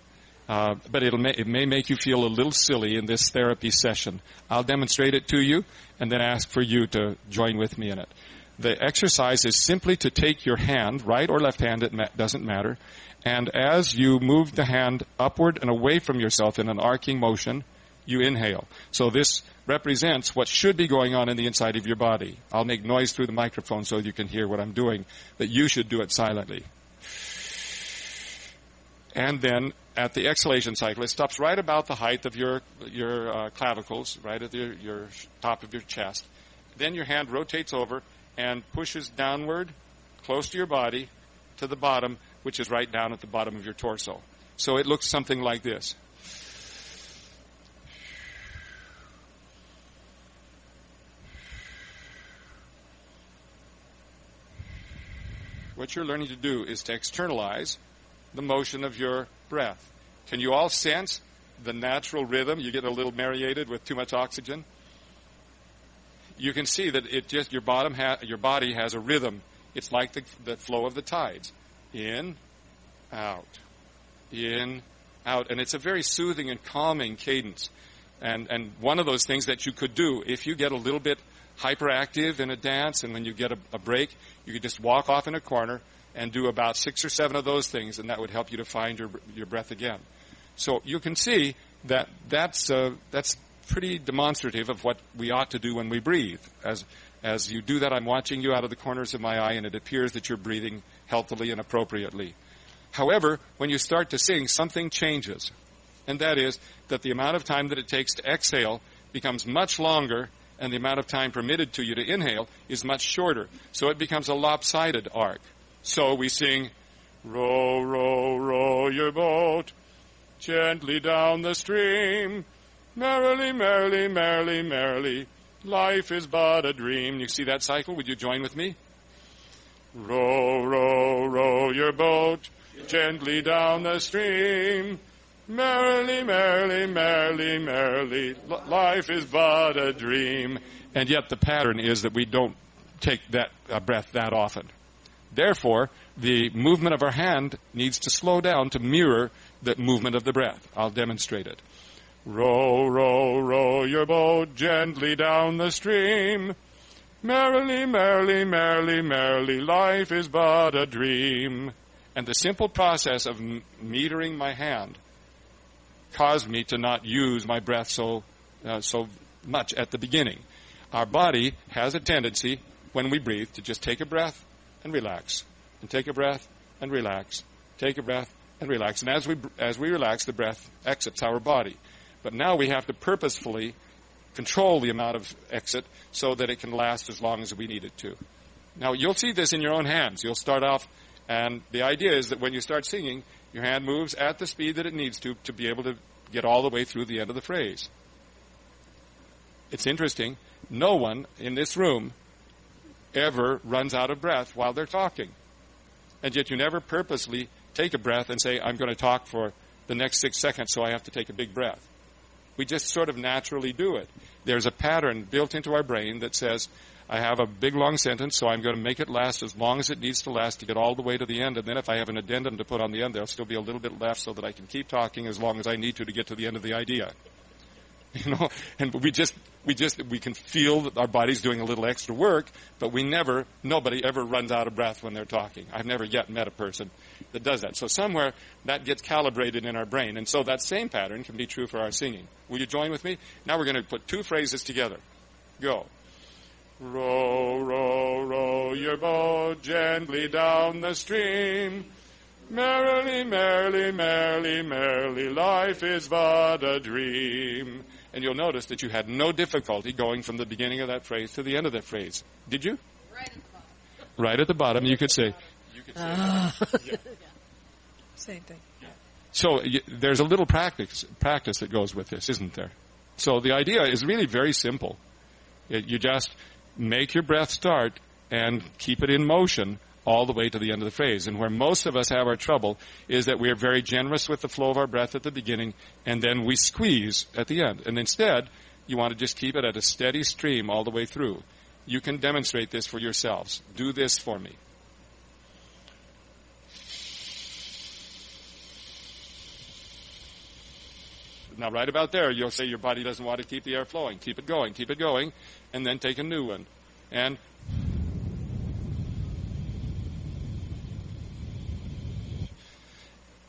Uh, but it'll it may make you feel a little silly in this therapy session. I'll demonstrate it to you and then ask for you to join with me in it. The exercise is simply to take your hand, right or left hand, it ma- doesn't matter, and as you move the hand upward and away from yourself in an arcing motion, you inhale. So this represents what should be going on in the inside of your body. I'll make noise through the microphone so you can hear what I'm doing, but you should do it silently. And then at the exhalation cycle, it stops right about the height of your your uh, clavicles, right at the, your top of your chest. Then your hand rotates over and pushes downward, close to your body, to the bottom, which is right down at the bottom of your torso. So it looks something like this. What you're learning to do is to externalize the motion of your breath. Can you all sense the natural rhythm? You get a little mariated with too much oxygen. You can see that it just your bottom ha- your body has a rhythm. It's like the, the flow of the tides, in, out, in, out, and it's a very soothing and calming cadence. And and one of those things that you could do if you get a little bit hyperactive in a dance, and when you get a, a break, you could just walk off in a corner and do about six or seven of those things, and that would help you to find your your breath again. So you can see that that's uh, that's pretty demonstrative of what we ought to do when we breathe. As as you do that, I'm watching you out of the corners of my eye, and it appears that you're breathing healthily and appropriately. However, when you start to sing, something changes, and that is that the amount of time that it takes to exhale becomes much longer and the amount of time permitted to you to inhale is much shorter. So it becomes a lopsided arc. So we sing, row, row, row your boat gently down the stream. Merrily, merrily, merrily, merrily, life is but a dream. You see that cycle? Would you join with me? Row, row, row your boat gently down the stream. Merrily, merrily, merrily, merrily, life is but a dream. And yet the pattern is that we don't take that uh, breath that often. Therefore, the movement of our hand needs to slow down to mirror the movement of the breath. I'll demonstrate it. Row, row, row your boat gently down the stream. Merrily, merrily, merrily, merrily, life is but a dream. And the simple process of metering my hand caused me to not use my breath so uh, so much at the beginning. Our body has a tendency when we breathe to just take a breath and relax, and take a breath and relax, take a breath and relax. And as we as we relax, the breath exits our body. But now we have to purposefully control the amount of exit so that it can last as long as we need it to. Now you'll see this in your own hands. You'll start off, and the idea is that when you start singing, your hand moves at the speed that it needs to to be able to get all the way through the end of the phrase. It's interesting. No one in this room ever runs out of breath while they're talking. And yet you never purposely take a breath and say, I'm going to talk for the next six seconds, so I have to take a big breath. We just sort of naturally do it. There's a pattern built into our brain that says, I have a big long sentence, so I'm going to make it last as long as it needs to last to get all the way to the end. And then if I have an addendum to put on the end, there'll still be a little bit left so that I can keep talking as long as I need to to get to the end of the idea. *laughs* You know, and we just, we just, we can feel that our body's doing a little extra work, but we never, nobody ever runs out of breath when they're talking. I've never yet met a person that does that. So somewhere that gets calibrated in our brain. And so that same pattern can be true for our singing. Will you join with me? Now we're going to put two phrases together. Go. Row, row, row your boat gently down the stream. Merrily, merrily, merrily, merrily, life is but a dream. And you'll notice that you had no difficulty going from the beginning of that phrase to the end of that phrase. Did you? Right at the bottom. Right at the bottom, you could say. You could say *laughs* Ah. yeah. Same thing. So y- there's a little practice practice that goes with this, isn't there? So the idea is really very simple. It, you just make your breath start and keep it in motion all the way to the end of the phrase. And where most of us have our trouble is that we're very generous with the flow of our breath at the beginning and then we squeeze at the end. And instead, you want to just keep it at a steady stream all the way through. You can demonstrate this for yourselves. Do this for me. Now, right about there, you'll say your body doesn't want to keep the air flowing. Keep it going, keep it going, and then take a new one. And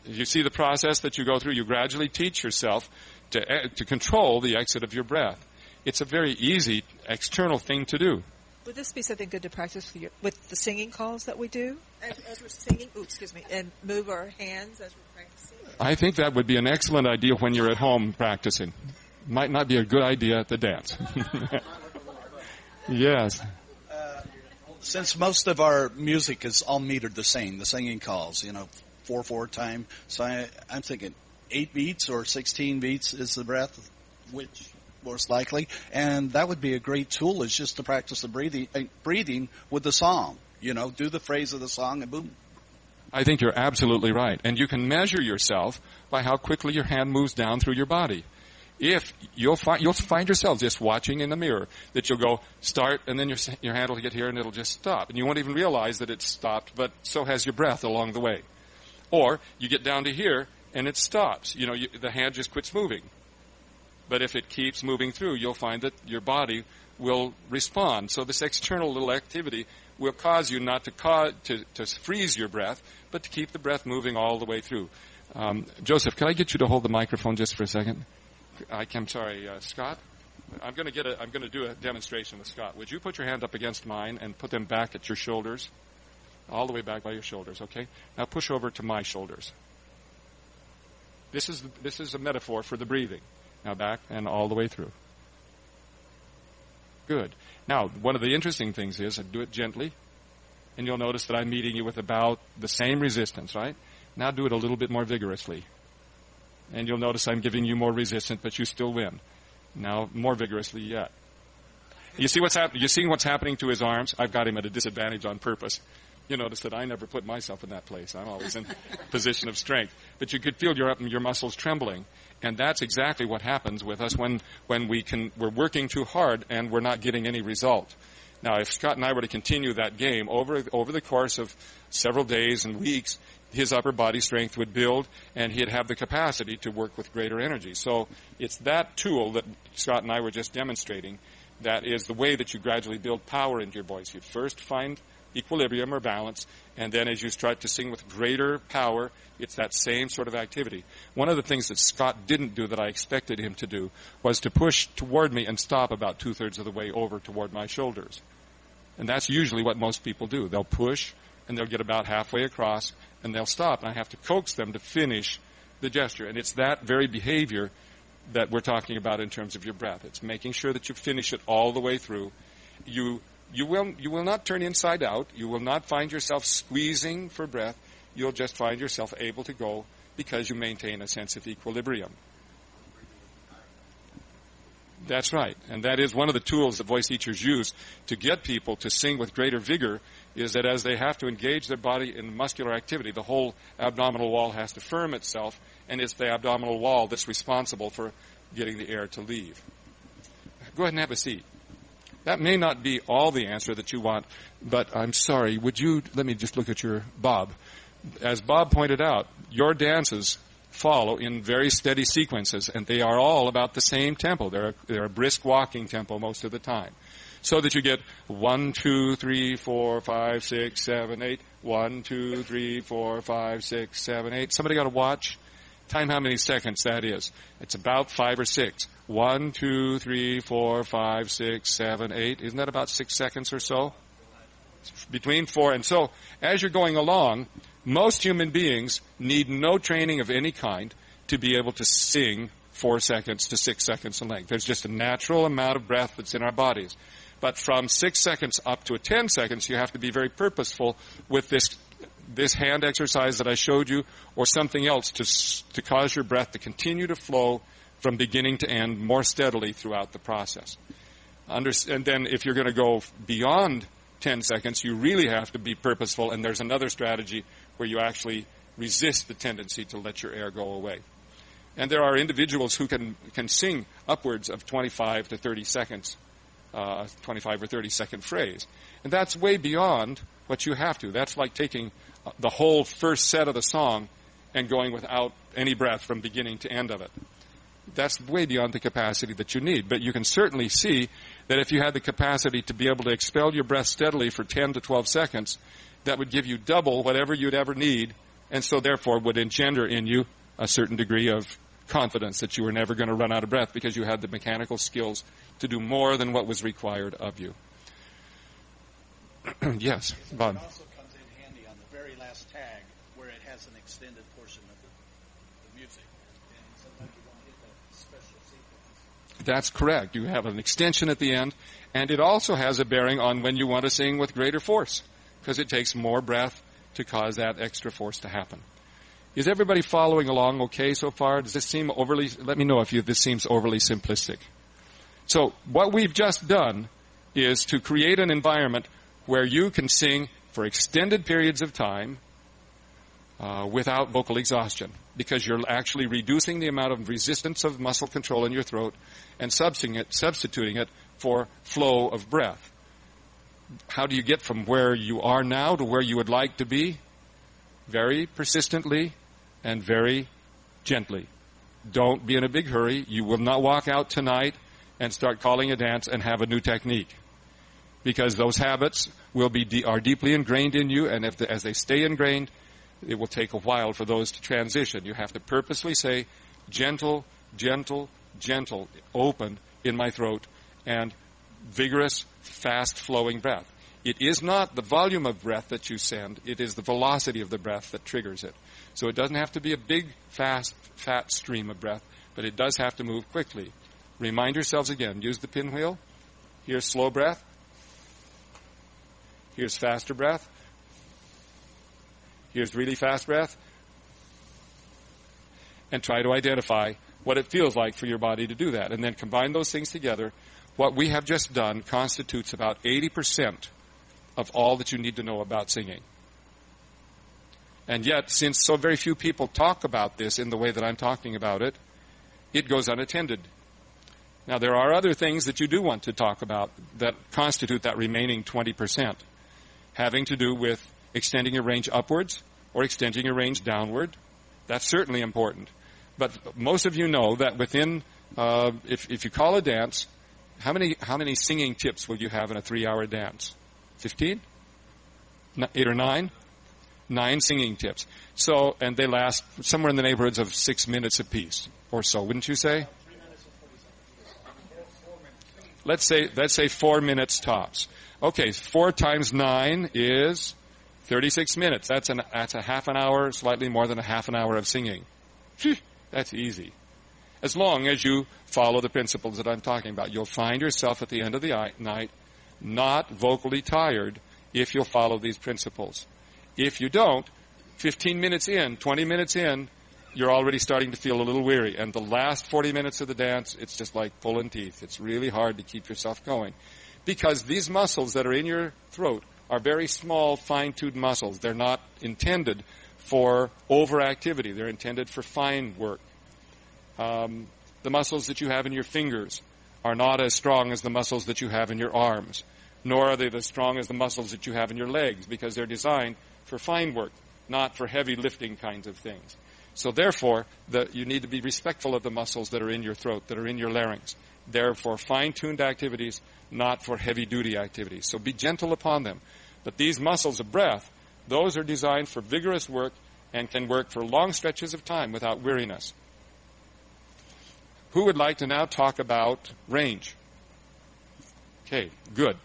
you see the process that you go through. You gradually teach yourself to, eh, to control the exit of your breath. It's a very easy external thing to do. Would this be something good to practice with, your, with the singing calls that we do as, as we're singing? Ooh, excuse me, and move our hands as we're practicing. I think that would be an excellent idea when you're at home practicing. Might not be a good idea at the dance. *laughs* yes. Since most of our music is all metered the same, the singing calls, you know, four four time. So I, I'm thinking eight beats or sixteen beats is the breath, which most likely, and that would be a great tool. Is just to practice the breathing, uh, breathing with the song. You know, do the phrase of the song and boom. I think you're absolutely right. And you can measure yourself by how quickly your hand moves down through your body. If you'll find, you'll find yourself just watching in the mirror that you'll go start and then your, your hand will get here and it'll just stop. And you won't even realize that it's stopped, but so has your breath along the way. Or you get down to here and it stops. You know, you, the hand just quits moving. But if it keeps moving through, you'll find that your body will respond. So this external little activity will cause you not to, cause, to, to freeze your breath, but to keep the breath moving all the way through. Um, Joseph, can I get you to hold the microphone just for a second? I, am sorry, uh, Scott. I'm going to get a, I'm going to do a demonstration with Scott. Would you put your hand up against mine and put them back at your shoulders, all the way back by your shoulders? Okay. Now push over to my shoulders. This is this is a metaphor for the breathing. Now back and all the way through. Good. Now, one of the interesting things is do it gently, and you'll notice that I'm meeting you with about the same resistance, right? Now do it a little bit more vigorously. And you'll notice I'm giving you more resistance, but you still win. Now more vigorously yet. You see what's happening? You see what's happening to his arms? I've got him at a disadvantage on purpose. You notice that I never put myself in that place. I'm always in *laughs* position of strength. But you could feel your your muscles trembling. And that's exactly what happens with us when, when we can, we're working too hard and we're not getting any result. Now, if Scott and I were to continue that game over, over the course of several days and weeks, his upper body strength would build and he'd have the capacity to work with greater energy. So it's that tool that Scott and I were just demonstrating that is the way that you gradually build power into your voice. You first find equilibrium or balance, and then as you start to sing with greater power, it's that same sort of activity. One of the things that Scott didn't do that I expected him to do was to push toward me and stop about two thirds of the way over toward my shoulders. And that's usually what most people do. They'll push and they'll get about halfway across and they'll stop and I have to coax them to finish the gesture. And it's that very behavior that we're talking about in terms of your breath. It's making sure that you finish it all the way through. You you will you will not turn inside out. You will not find yourself squeezing for breath. You'll just find yourself able to go because you maintain a sense of equilibrium. That's right. And that is one of the tools that voice teachers use to get people to sing with greater vigor is that as they have to engage their body in muscular activity, the whole abdominal wall has to firm itself, and it's the abdominal wall that's responsible for getting the air to leave. Go ahead and have a seat. That may not be all the answer that you want, but I'm sorry. Would you let me just look at your Bob? As Bob pointed out, your dances follow in very steady sequences, and they are all about the same tempo. They're a, they're a brisk walking tempo most of the time. So that you get one, two, three, four, five, six, seven, eight. One, two, three, four, five, six, seven, eight. Somebody got a watch? Time how many seconds that is. It's about five or six. One, two, three, four, five, six, seven, eight. Isn't that about six seconds or so? Between four. And so, as you're going along, most human beings need no training of any kind to be able to sing four seconds to six seconds in length. There's just a natural amount of breath that's in our bodies. But from six seconds up to 10 seconds, you have to be very purposeful with this, this hand exercise that I showed you or something else to, to cause your breath to continue to flow from beginning to end more steadily throughout the process. And then if you're going to go beyond 10 seconds, you really have to be purposeful and there's another strategy where you actually resist the tendency to let your air go away. And there are individuals who can, can sing upwards of 25 to 30 seconds, uh, 25 or 30 second phrase. And that's way beyond what you have to. That's like taking uh, the whole first set of the song and going without any breath from beginning to end of it. That's way beyond the capacity that you need. But you can certainly see that if you had the capacity to be able to expel your breath steadily for 10 to 12 seconds, that would give you double whatever you'd ever need, and so therefore would engender in you a certain degree of confidence that you were never going to run out of breath because you had the mechanical skills to do more than what was required of you. *clears throat* yes, Bob. It also comes in handy on the very last tag where it has an extended portion of the, the music. And sometimes you want to hit that special sequence. That's correct. You have an extension at the end, and it also has a bearing on when you want to sing with greater force because it takes more breath to cause that extra force to happen. Is everybody following along okay so far? Does this seem overly, let me know if you, this seems overly simplistic. So what we've just done is to create an environment where you can sing for extended periods of time uh, without vocal exhaustion because you're actually reducing the amount of resistance of muscle control in your throat and substituting it, substituting it for flow of breath how do you get from where you are now to where you would like to be? Very persistently and very gently. Don't be in a big hurry. You will not walk out tonight and start calling a dance and have a new technique. Because those habits will be, de- are deeply ingrained in you and if the, as they stay ingrained, it will take a while for those to transition. You have to purposely say, gentle, gentle, gentle, open in my throat and vigorous, fast flowing breath. It is not the volume of breath that you send, it is the velocity of the breath that triggers it. So it doesn't have to be a big, fast, fat stream of breath, but it does have to move quickly. Remind yourselves again, use the pinwheel. Here's slow breath. Here's faster breath. Here's really fast breath. And try to identify what it feels like for your body to do that. And then combine those things together what we have just done constitutes about 80% of all that you need to know about singing. And yet, since so very few people talk about this in the way that I'm talking about it, it goes unattended. Now, there are other things that you do want to talk about that constitute that remaining 20%, having to do with extending your range upwards or extending your range downward. That's certainly important. But most of you know that within, uh, if, if you call a dance, how many, how many singing tips will you have in a three hour dance? 15? Eight or nine? Nine singing tips. So, and they last somewhere in the neighborhoods of six minutes apiece or so, wouldn't you say? Let's say, let's say four minutes tops. Okay, four times nine is 36 minutes. That's an, that's a half an hour, slightly more than a half an hour of singing. That's easy as long as you follow the principles that I'm talking about. You'll find yourself at the end of the night not vocally tired if you'll follow these principles. If you don't, 15 minutes in, 20 minutes in, you're already starting to feel a little weary. And the last 40 minutes of the dance, it's just like pulling teeth. It's really hard to keep yourself going. Because these muscles that are in your throat are very small, fine-tuned muscles. They're not intended for overactivity. They're intended for fine work. Um, the muscles that you have in your fingers are not as strong as the muscles that you have in your arms, nor are they as strong as the muscles that you have in your legs, because they're designed for fine work, not for heavy lifting kinds of things. So therefore, the, you need to be respectful of the muscles that are in your throat, that are in your larynx. They're for fine-tuned activities, not for heavy-duty activities. So be gentle upon them. But these muscles of breath, those are designed for vigorous work and can work for long stretches of time without weariness. Who would like to now talk about range? Okay, good.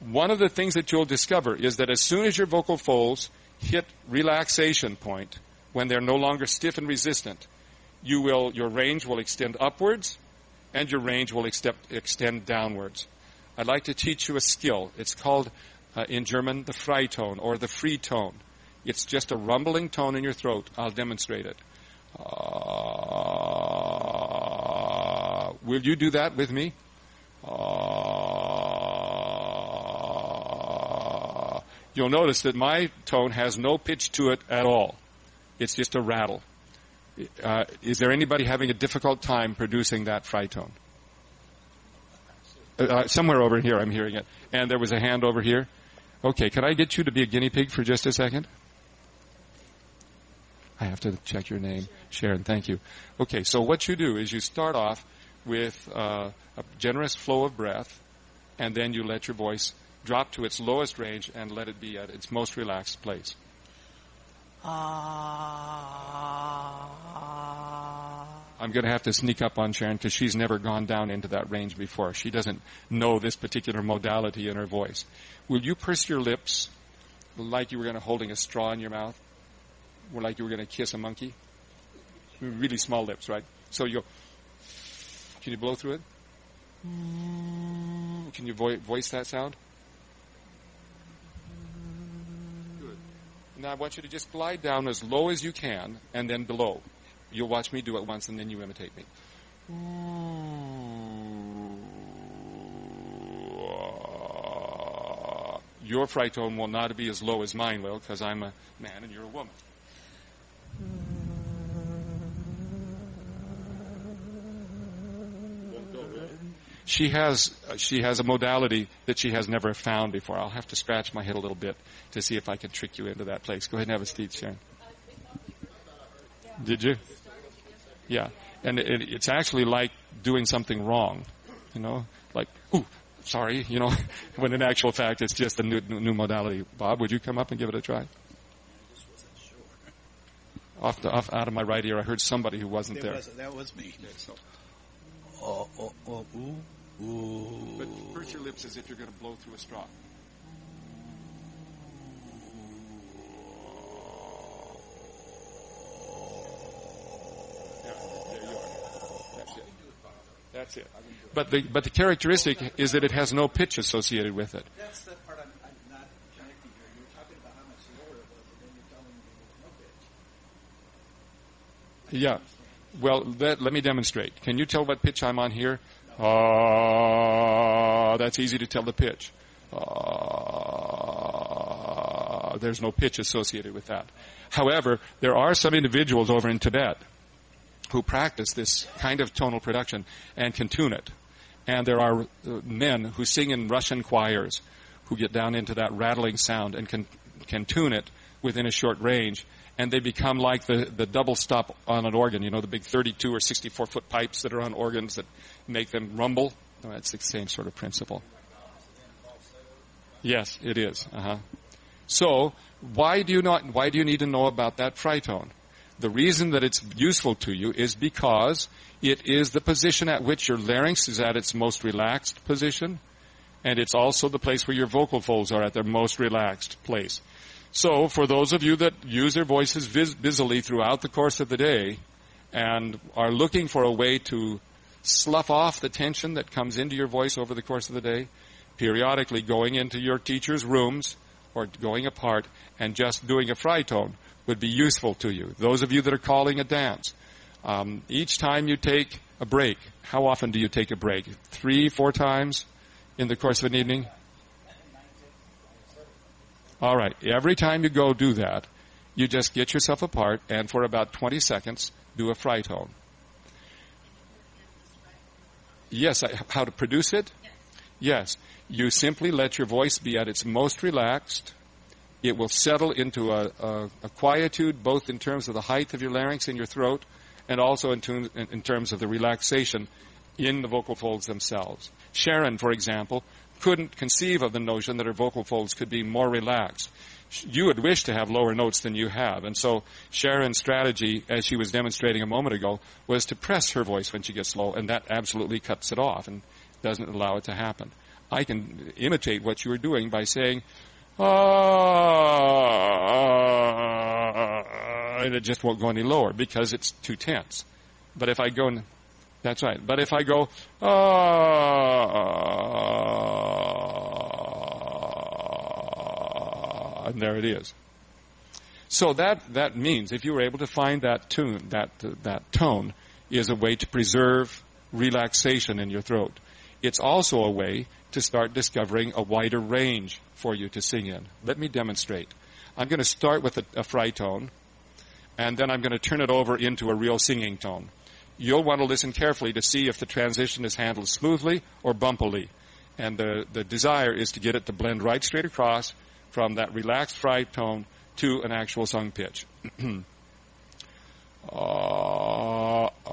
One of the things that you'll discover is that as soon as your vocal folds hit relaxation point, when they're no longer stiff and resistant, you will, your range will extend upwards and your range will extend, extend downwards. I'd like to teach you a skill. It's called, uh, in German, the Freitone or the free tone. It's just a rumbling tone in your throat. I'll demonstrate it. Uh, will you do that with me? Uh, you'll notice that my tone has no pitch to it at all. It's just a rattle. Uh, is there anybody having a difficult time producing that fritone? Uh, uh, somewhere over here, I'm hearing it. And there was a hand over here. Okay, can I get you to be a guinea pig for just a second? I have to check your name. Sharon, thank you. Okay, so what you do is you start off with uh, a generous flow of breath, and then you let your voice drop to its lowest range and let it be at its most relaxed place. I'm going to have to sneak up on Sharon because she's never gone down into that range before. She doesn't know this particular modality in her voice. Will you purse your lips like you were going to holding a straw in your mouth? Or like you were going to kiss a monkey? Really small lips, right? So you Can you blow through it? Can you vo- voice that sound? Good. Now I want you to just glide down as low as you can and then below. You'll watch me do it once and then you imitate me. Your fritone will not be as low as mine will because I'm a man and you're a woman. She has she has a modality that she has never found before. I'll have to scratch my head a little bit to see if I can trick you into that place. Go ahead and have a seat, Sharon. Did you? Yeah, and it, it's actually like doing something wrong, you know, like ooh, sorry, you know, *laughs* when in actual fact it's just a new, new modality. Bob, would you come up and give it a try? Off, the, off out of my right ear, I heard somebody who wasn't there. Was, that was me. So, Oh, oh, oh, ooh, ooh. but purse your lips as if you're going to blow through a straw. Yeah, there you are. That's it. That's it. But the but the characteristic is that it has no pitch associated with it. That's the part I'm, I'm not connecting here. You were talking about how much lower it was, and then you're telling me no pitch. Yeah. Well, let, let me demonstrate. Can you tell what pitch I'm on here? Uh, that's easy to tell the pitch. Uh, there's no pitch associated with that. However, there are some individuals over in Tibet who practice this kind of tonal production and can tune it. And there are uh, men who sing in Russian choirs who get down into that rattling sound and can, can tune it within a short range and they become like the, the double stop on an organ, you know, the big 32 or 64 foot pipes that are on organs that make them rumble. No, that's the same sort of principle. Yes, it is. Uh-huh. So, why do you not, why do you need to know about that fritone? The reason that it's useful to you is because it is the position at which your larynx is at its most relaxed position, and it's also the place where your vocal folds are at their most relaxed place. So, for those of you that use their voices vis- busily throughout the course of the day and are looking for a way to slough off the tension that comes into your voice over the course of the day, periodically going into your teacher's rooms or going apart and just doing a fritone would be useful to you. Those of you that are calling a dance, um, each time you take a break, how often do you take a break? Three, four times in the course of an evening? All right. Every time you go do that, you just get yourself apart and for about 20 seconds do a fry tone. Yes, I, how to produce it? Yes. You simply let your voice be at its most relaxed. It will settle into a, a, a quietude both in terms of the height of your larynx and your throat and also in, in, in terms of the relaxation in the vocal folds themselves. Sharon, for example, couldn't conceive of the notion that her vocal folds could be more relaxed. You would wish to have lower notes than you have. And so Sharon's strategy, as she was demonstrating a moment ago, was to press her voice when she gets low, and that absolutely cuts it off and doesn't allow it to happen. I can imitate what you are doing by saying, ah, and it just won't go any lower because it's too tense. But if I go, that's right. But if I go, ah, and there it is. So that that means if you were able to find that tune, that that tone, is a way to preserve relaxation in your throat. It's also a way to start discovering a wider range for you to sing in. Let me demonstrate. I'm going to start with a, a fritone, and then I'm going to turn it over into a real singing tone. You'll want to listen carefully to see if the transition is handled smoothly or bumpily. And the, the desire is to get it to blend right straight across from that relaxed fry tone to an actual sung pitch. uh, *clears throat* uh,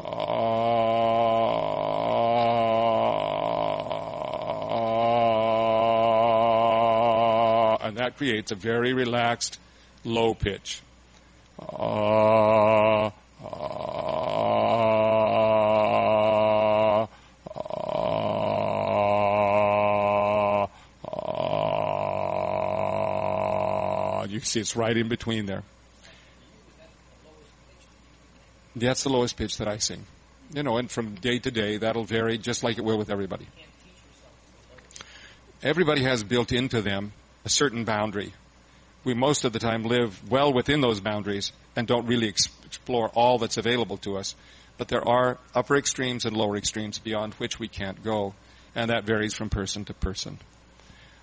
that creates a very relaxed low pitch. Uh, uh, uh, you can see it's right in between there. That's the lowest pitch that I sing. You know, and from day to day, that'll vary just like it will with everybody. Everybody has built into them a certain boundary. We most of the time live well within those boundaries and don't really ex- explore all that's available to us. But there are upper extremes and lower extremes beyond which we can't go, and that varies from person to person.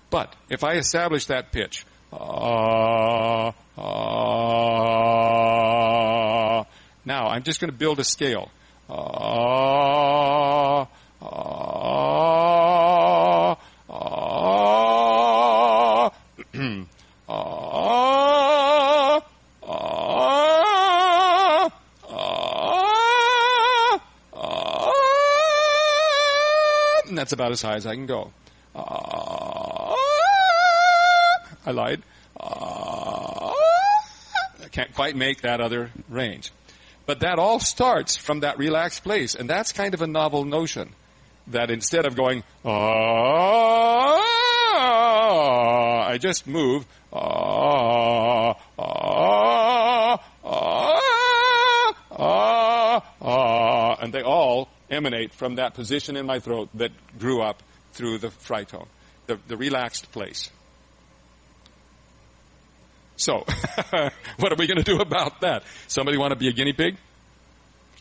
But if I establish that pitch, uh, uh, now I'm just going to build a scale. Uh, uh, uh, uh, uh, uh, and that's about as high as I can go. Uh, I lied. Uh, I can't quite make that other range. But that all starts from that relaxed place, and that's kind of a novel notion. That instead of going, ah, I just move, and they all emanate from that position in my throat that grew up through the fritone, the, the relaxed place. So, *laughs* what are we going to do about that? Somebody want to be a guinea pig?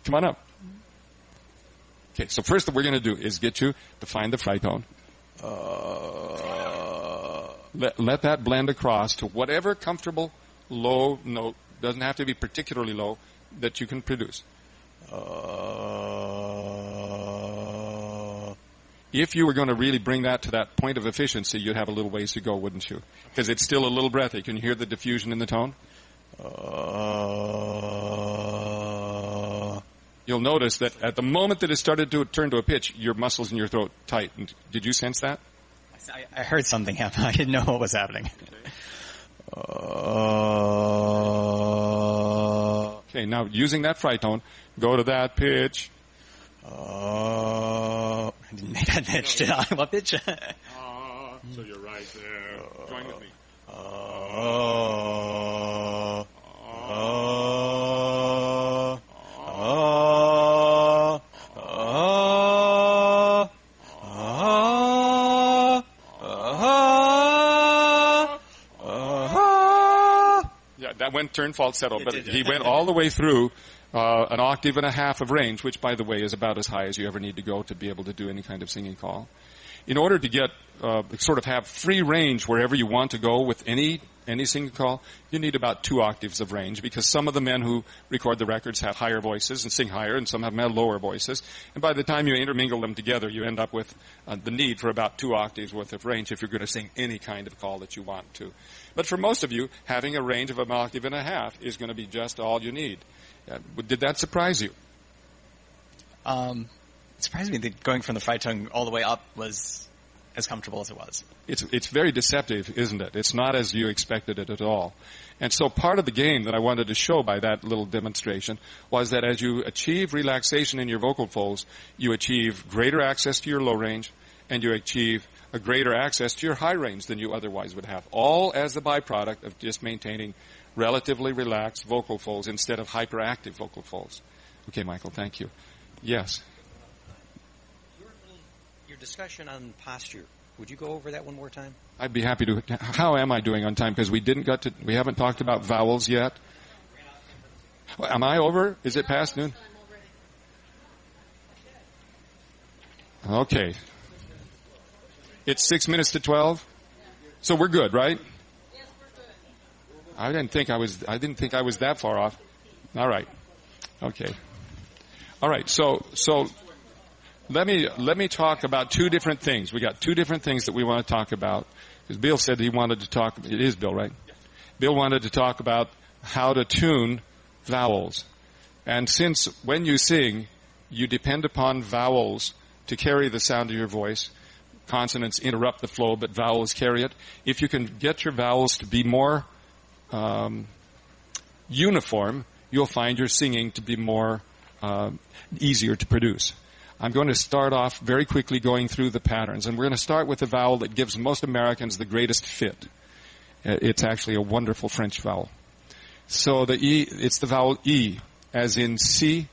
Come on up. Okay, so first what we're going to do is get you to find the fritone. Uh, let, let that blend across to whatever comfortable low note, doesn't have to be particularly low, that you can produce. Uh, if you were going to really bring that to that point of efficiency, you'd have a little ways to go, wouldn't you? Because it's still a little breathy. Can you hear the diffusion in the tone? Uh, You'll notice that at the moment that it started to turn to a pitch, your muscles in your throat tightened. Did you sense that? I, I heard something happen. *laughs* I didn't know what was happening. Uh, okay, now using that fry tone, go to that pitch. Uh, I didn't make that pitch, did I? *laughs* What pitch? Uh, so you're right there. Join with me. Uh, uh, uh, uh, uh, uh, uh, Yeah, that went turn falsetto, but he went all the way through uh, an octave and a half of range, which, by the way, is about as high as you ever need to go to be able to do any kind of singing call. In order to get uh, sort of have free range wherever you want to go with any any singing call, you need about two octaves of range because some of the men who record the records have higher voices and sing higher, and some have lower voices. And by the time you intermingle them together, you end up with uh, the need for about two octaves worth of range if you're going to sing any kind of call that you want to. But for most of you, having a range of an octave and a half is going to be just all you need. Uh, did that surprise you? Um, surprised me that going from the fried tongue all the way up was as comfortable as it was. It's it's very deceptive, isn't it? It's not as you expected it at all. And so part of the game that I wanted to show by that little demonstration was that as you achieve relaxation in your vocal folds, you achieve greater access to your low range and you achieve a greater access to your high range than you otherwise would have. All as the byproduct of just maintaining relatively relaxed vocal folds instead of hyperactive vocal folds. Okay, Michael, thank you. Yes. Your discussion on posture. Would you go over that one more time? I'd be happy to. How am I doing on time? Because we didn't got to. We haven't talked about vowels yet. Am I over? Is it past noon? Okay. It's six minutes to twelve. So we're good, right? I didn't think I was. I didn't think I was that far off. All right. Okay. All right. So so let me let me talk about two different things. We got two different things that we want to talk about. Because Bill said he wanted to talk. It is Bill, right? Bill wanted to talk about how to tune vowels. And since when you sing, you depend upon vowels to carry the sound of your voice. Consonants interrupt the flow, but vowels carry it. If you can get your vowels to be more um, uniform, you'll find your singing to be more uh, easier to produce. I'm going to start off very quickly going through the patterns, and we're going to start with the vowel that gives most Americans the greatest fit. Uh, it's actually a wonderful French vowel. So the E, it's the vowel E, as in C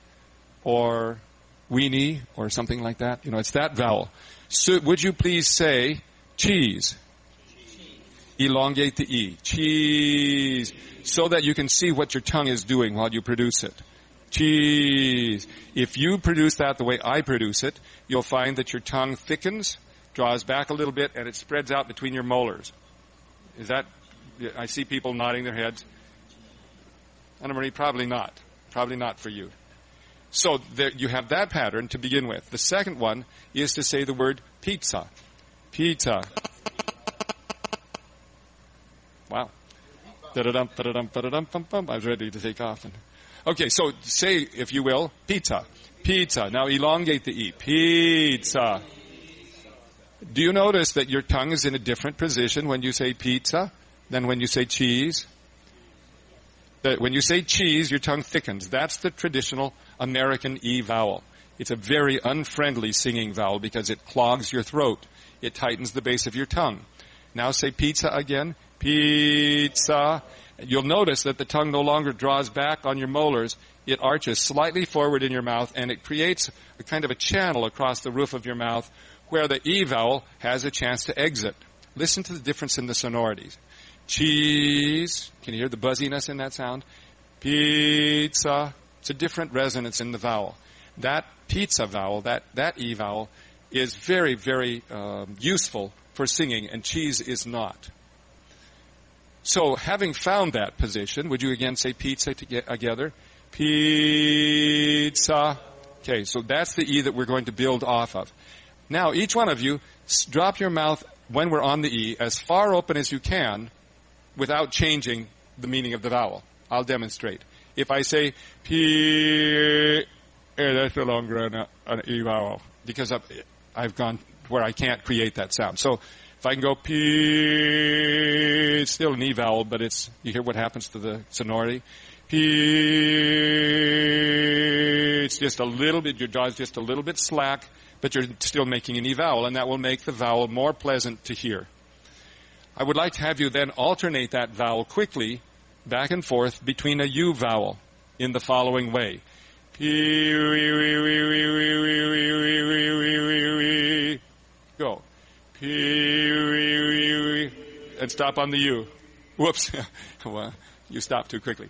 or weenie or something like that. You know, it's that vowel. So would you please say cheese? Elongate the E. Cheese. So that you can see what your tongue is doing while you produce it. Cheese. If you produce that the way I produce it, you'll find that your tongue thickens, draws back a little bit, and it spreads out between your molars. Is that, I see people nodding their heads. Anna Marie, probably not. Probably not for you. So there, you have that pattern to begin with. The second one is to say the word pizza. Pizza. Wow. I was ready to take off. Okay, so say, if you will, pizza. Pizza. Now elongate the E. Pizza. Do you notice that your tongue is in a different position when you say pizza than when you say cheese? That when you say cheese, your tongue thickens. That's the traditional American E vowel. It's a very unfriendly singing vowel because it clogs your throat. It tightens the base of your tongue. Now say pizza again. Pizza. You'll notice that the tongue no longer draws back on your molars. It arches slightly forward in your mouth and it creates a kind of a channel across the roof of your mouth where the E vowel has a chance to exit. Listen to the difference in the sonorities. Cheese. Can you hear the buzziness in that sound? Pizza. It's a different resonance in the vowel. That pizza vowel, that, that E vowel, is very, very um, useful for singing, and cheese is not. So, having found that position, would you again say pizza uh, together? Pizza. Okay, so that's the E that we're going to build off of. Now, each one of you, drop your mouth when we're on the E as far open as you can without changing the meaning of the vowel. I'll demonstrate. If I say P, eh, that's no longer an, uh, an E vowel because I've, eh, I've gone where I can't create that sound. So if I can go P, it's still an E vowel, but it's, you hear what happens to the sonority? It's just a little bit, your jaw is just a little bit slack, but you're still making an E vowel, and that will make the vowel more pleasant to hear. I would like to have you then alternate that vowel quickly back and forth between a U vowel in the following way. Go. And stop on the U. Whoops. *laughs* well, You stop too quickly.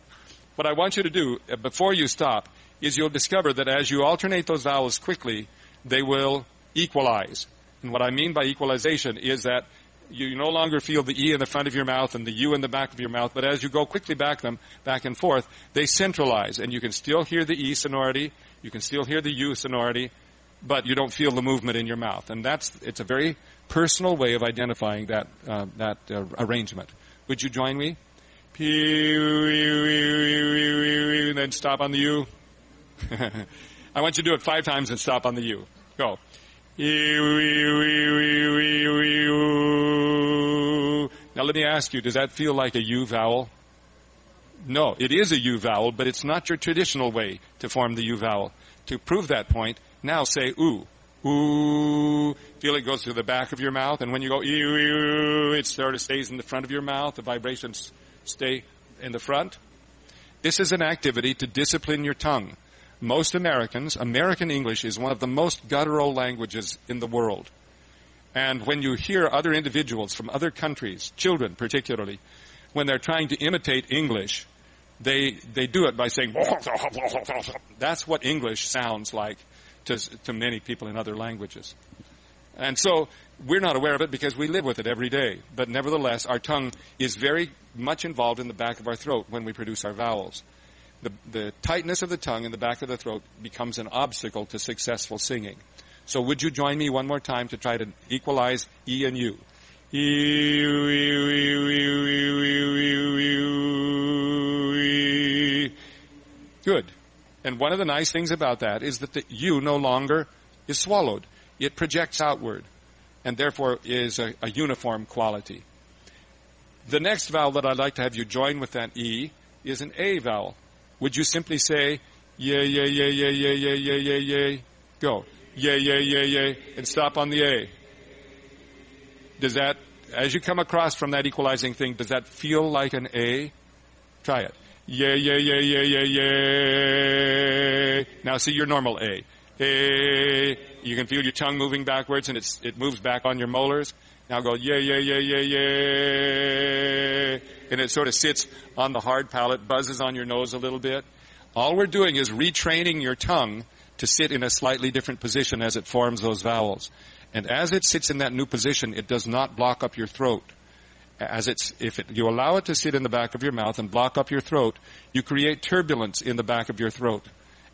What I want you to do uh, before you stop is you'll discover that as you alternate those vowels quickly, they will equalize. And what I mean by equalization is that you no longer feel the E in the front of your mouth and the U in the back of your mouth, but as you go quickly back them, back and forth, they centralize and you can still hear the E sonority, you can still hear the U sonority, but you don't feel the movement in your mouth. And that's, it's a very personal way of identifying that, uh, that uh, arrangement. Would you join me? And then stop on the U. *laughs* I want you to do it five times and stop on the U. Go. Now let me ask you, does that feel like a U vowel? No, it is a U vowel, but it's not your traditional way to form the U vowel. To prove that point, now say oo. Ooh. Feel it goes through the back of your mouth, and when you go ew, it sort of stays in the front of your mouth. The vibrations stay in the front. This is an activity to discipline your tongue. Most Americans, American English is one of the most guttural languages in the world. And when you hear other individuals from other countries, children particularly, when they're trying to imitate English, they, they do it by saying, *laughs* that's what English sounds like to, to many people in other languages. And so we're not aware of it because we live with it every day. But nevertheless, our tongue is very much involved in the back of our throat when we produce our vowels. The, the tightness of the tongue in the back of the throat becomes an obstacle to successful singing. So would you join me one more time to try to equalize E and U? Good. And one of the nice things about that is that the U no longer is swallowed. It projects outward and therefore is a, a uniform quality. The next vowel that I'd like to have you join with that E is an A vowel. Would you simply say, yay, yay, yay, yay, yay, yay, yay, yay, yay? Go. Yay, yay, yay, yay, and stop on the A. Does that, as you come across from that equalizing thing, does that feel like an A? Try it. Yay, yay, yay, yay, yay, yay. Now see your normal A. A. You can feel your tongue moving backwards and it's, it moves back on your molars. Now go yay, yay, yay, yay, yay. And it sort of sits on the hard palate, buzzes on your nose a little bit. All we're doing is retraining your tongue to sit in a slightly different position as it forms those vowels. And as it sits in that new position, it does not block up your throat. As it's, if it, you allow it to sit in the back of your mouth and block up your throat, you create turbulence in the back of your throat.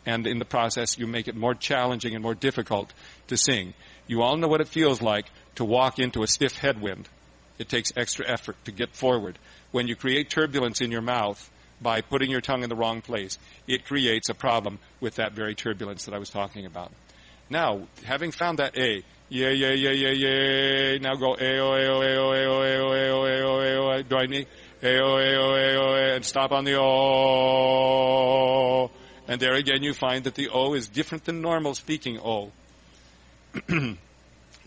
And in the process, you make it more challenging and more difficult to sing. You all know what it feels like to walk into a stiff headwind. It takes extra effort to get forward. When you create turbulence in your mouth by putting your tongue in the wrong place, it creates a problem with that very turbulence that I was talking about. Now, having found that A, yeah, yeah, yeah, yeah, yeah. Now go ayo, ayo, ayo, ayo, ayo, ayo, ayo, ayo. Do I need ayo, ayo, ayo, and stop on the o. And there again, you find that the o is different than normal speaking o. the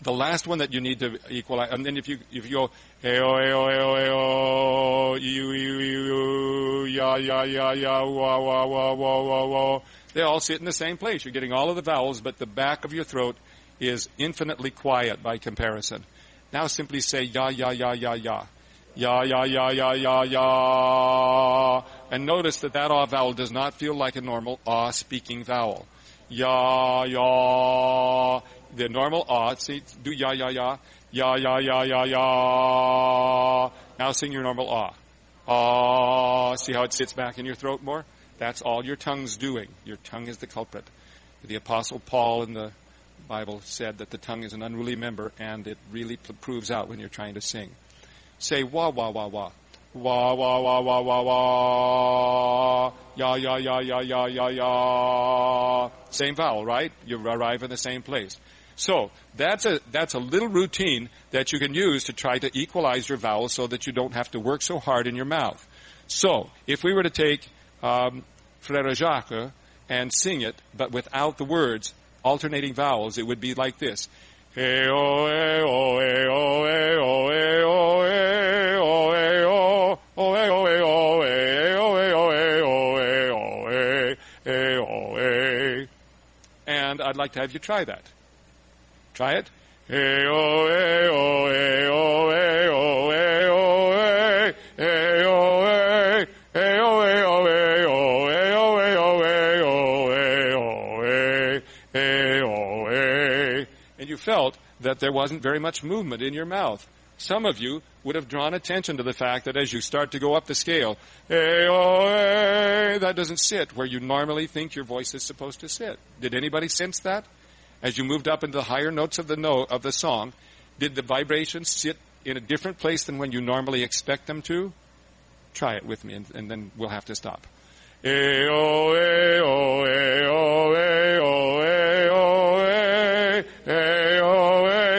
last one that you need to equalize, and then if you if you go ayo, ayo, ayo, you, ya, ya, ya, ya, wa, wa, wa, wa, wa, wa. They all sit in the same place. You're getting all of the vowels, but the back of your throat is infinitely quiet by comparison. Now simply say ya ya ya ya ya. Ya, ya, ya, ya, ya, ya. And notice that that ah vowel does not feel like a normal ah speaking vowel. Ya, ya. The normal ah, see, do ya, ya, ya. Ya, ya, ya, ya, ya. Now sing your normal ah. Ah, see how it sits back in your throat more? That's all your tongue's doing. Your tongue is the culprit. The apostle Paul in the Bible said that the tongue is an unruly member and it really proves out when you're trying to sing. Say wah wah wah wah. Wah wah wah wah wah wah. Ya ya ya ya ya ya ya. Same vowel, right? You arrive in the same place. So that's a that's a little routine that you can use to try to equalize your vowels so that you don't have to work so hard in your mouth. So if we were to take um, Frère Jacques and sing it, but without the words, alternating vowels, it would be like this. And I'd like to have you try that. Try it. That there wasn't very much movement in your mouth. Some of you would have drawn attention to the fact that as you start to go up the scale, that doesn't sit where you normally think your voice is supposed to sit. Did anybody sense that? As you moved up into the higher notes of the note of the song, did the vibrations sit in a different place than when you normally expect them to? Try it with me, and, and then we'll have to stop. Ayo,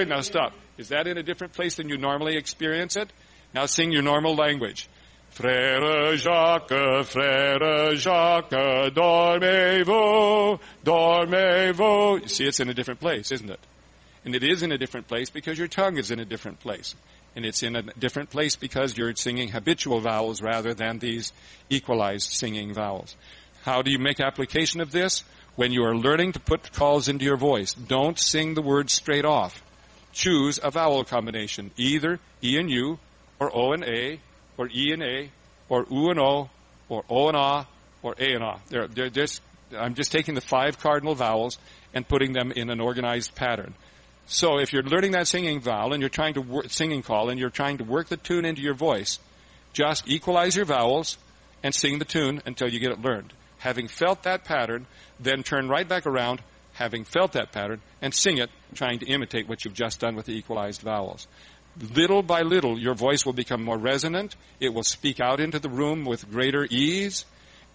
Now stop. Is that in a different place than you normally experience it? Now sing your normal language. Frère Jacques, Frère Jacques, dormez-vous, dormez-vous. You see, it's in a different place, isn't it? And it is in a different place because your tongue is in a different place. And it's in a different place because you're singing habitual vowels rather than these equalized singing vowels. How do you make application of this? When you are learning to put calls into your voice, don't sing the words straight off. Choose a vowel combination, either E and U, or O and A, or E and A, or U and O, or O and A, or A and A. They're, they're just, I'm just taking the five cardinal vowels and putting them in an organized pattern. So if you're learning that singing vowel and you're trying to work, singing call and you're trying to work the tune into your voice, just equalize your vowels and sing the tune until you get it learned. Having felt that pattern, then turn right back around, having felt that pattern, and sing it, trying to imitate what you've just done with the equalized vowels. Little by little, your voice will become more resonant. It will speak out into the room with greater ease,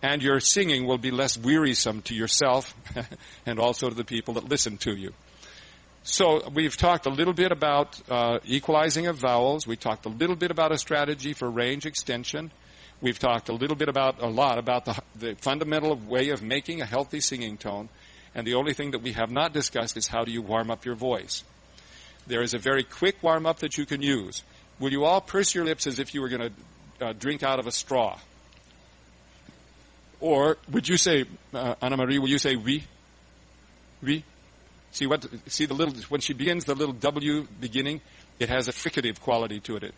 and your singing will be less wearisome to yourself *laughs* and also to the people that listen to you. So we've talked a little bit about uh, equalizing of vowels. We talked a little bit about a strategy for range extension. We've talked a little bit about a lot about the, the fundamental way of making a healthy singing tone. And the only thing that we have not discussed is how do you warm up your voice. There is a very quick warm up that you can use. Will you all purse your lips as if you were going to uh, drink out of a straw? Or would you say, uh, Anna Marie, will you say oui? Oui? See what? See the little when she begins the little W beginning, it has a fricative quality to it. it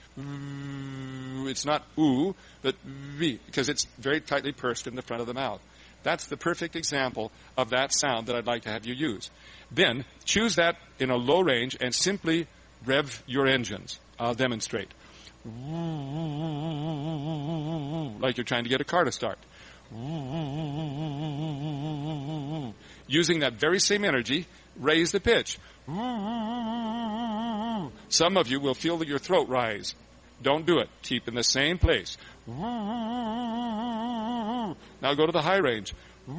it's not oo, but v because it's very tightly pursed in the front of the mouth. That's the perfect example of that sound that I'd like to have you use. Then choose that in a low range and simply rev your engines. I'll demonstrate. Like you're trying to get a car to start. Using that very same energy, raise the pitch. Some of you will feel that your throat rise. Don't do it. Keep in the same place. Hmm. Now go to the high range. Hmm.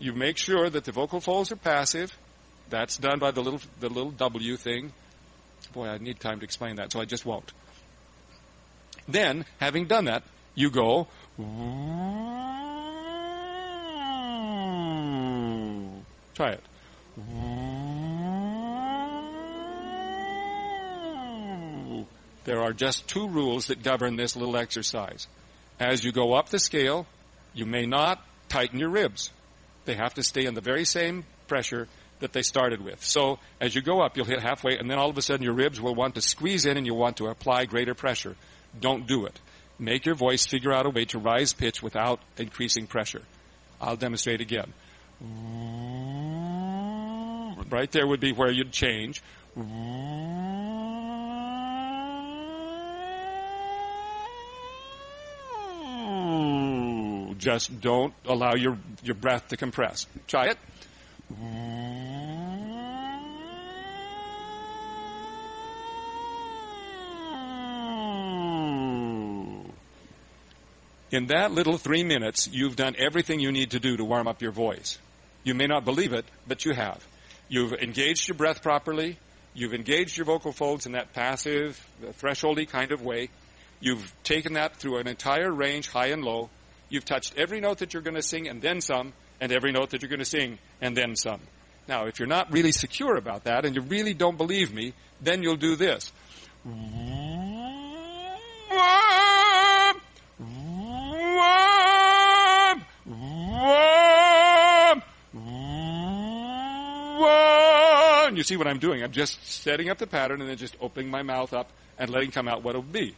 You make sure that the vocal folds are passive. That's done by the little the little W thing. Boy, I need time to explain that, so I just won't. Then, having done that, you go hmm. Try it. There are just two rules that govern this little exercise. As you go up the scale, you may not tighten your ribs. They have to stay in the very same pressure that they started with. So as you go up, you'll hit halfway, and then all of a sudden your ribs will want to squeeze in and you'll want to apply greater pressure. Don't do it. Make your voice figure out a way to rise pitch without increasing pressure. I'll demonstrate again. Right there would be where you'd change. Just don't allow your, your breath to compress. Try it. In that little three minutes, you've done everything you need to do to warm up your voice. You may not believe it, but you have. You've engaged your breath properly. You've engaged your vocal folds in that passive, thresholdy kind of way. You've taken that through an entire range, high and low. You've touched every note that you're going to sing and then some, and every note that you're going to sing and then some. Now, if you're not really secure about that and you really don't believe me, then you'll do this. And you see what I'm doing. I'm just setting up the pattern and then just opening my mouth up and letting come out what it'll be.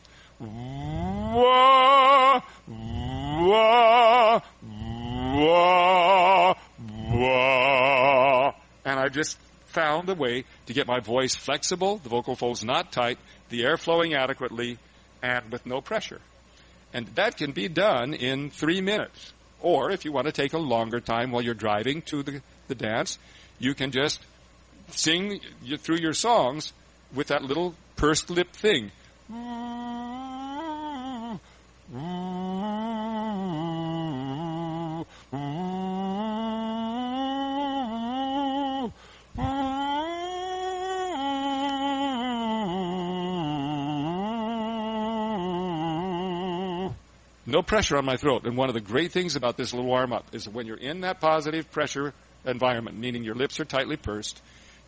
And I've just found a way to get my voice flexible, the vocal folds not tight, the air flowing adequately, and with no pressure. And that can be done in three minutes. Or if you want to take a longer time while you're driving to the, the dance, you can just sing through your songs with that little pursed lip thing. No pressure on my throat. And one of the great things about this little warm up is when you're in that positive pressure environment, meaning your lips are tightly pursed,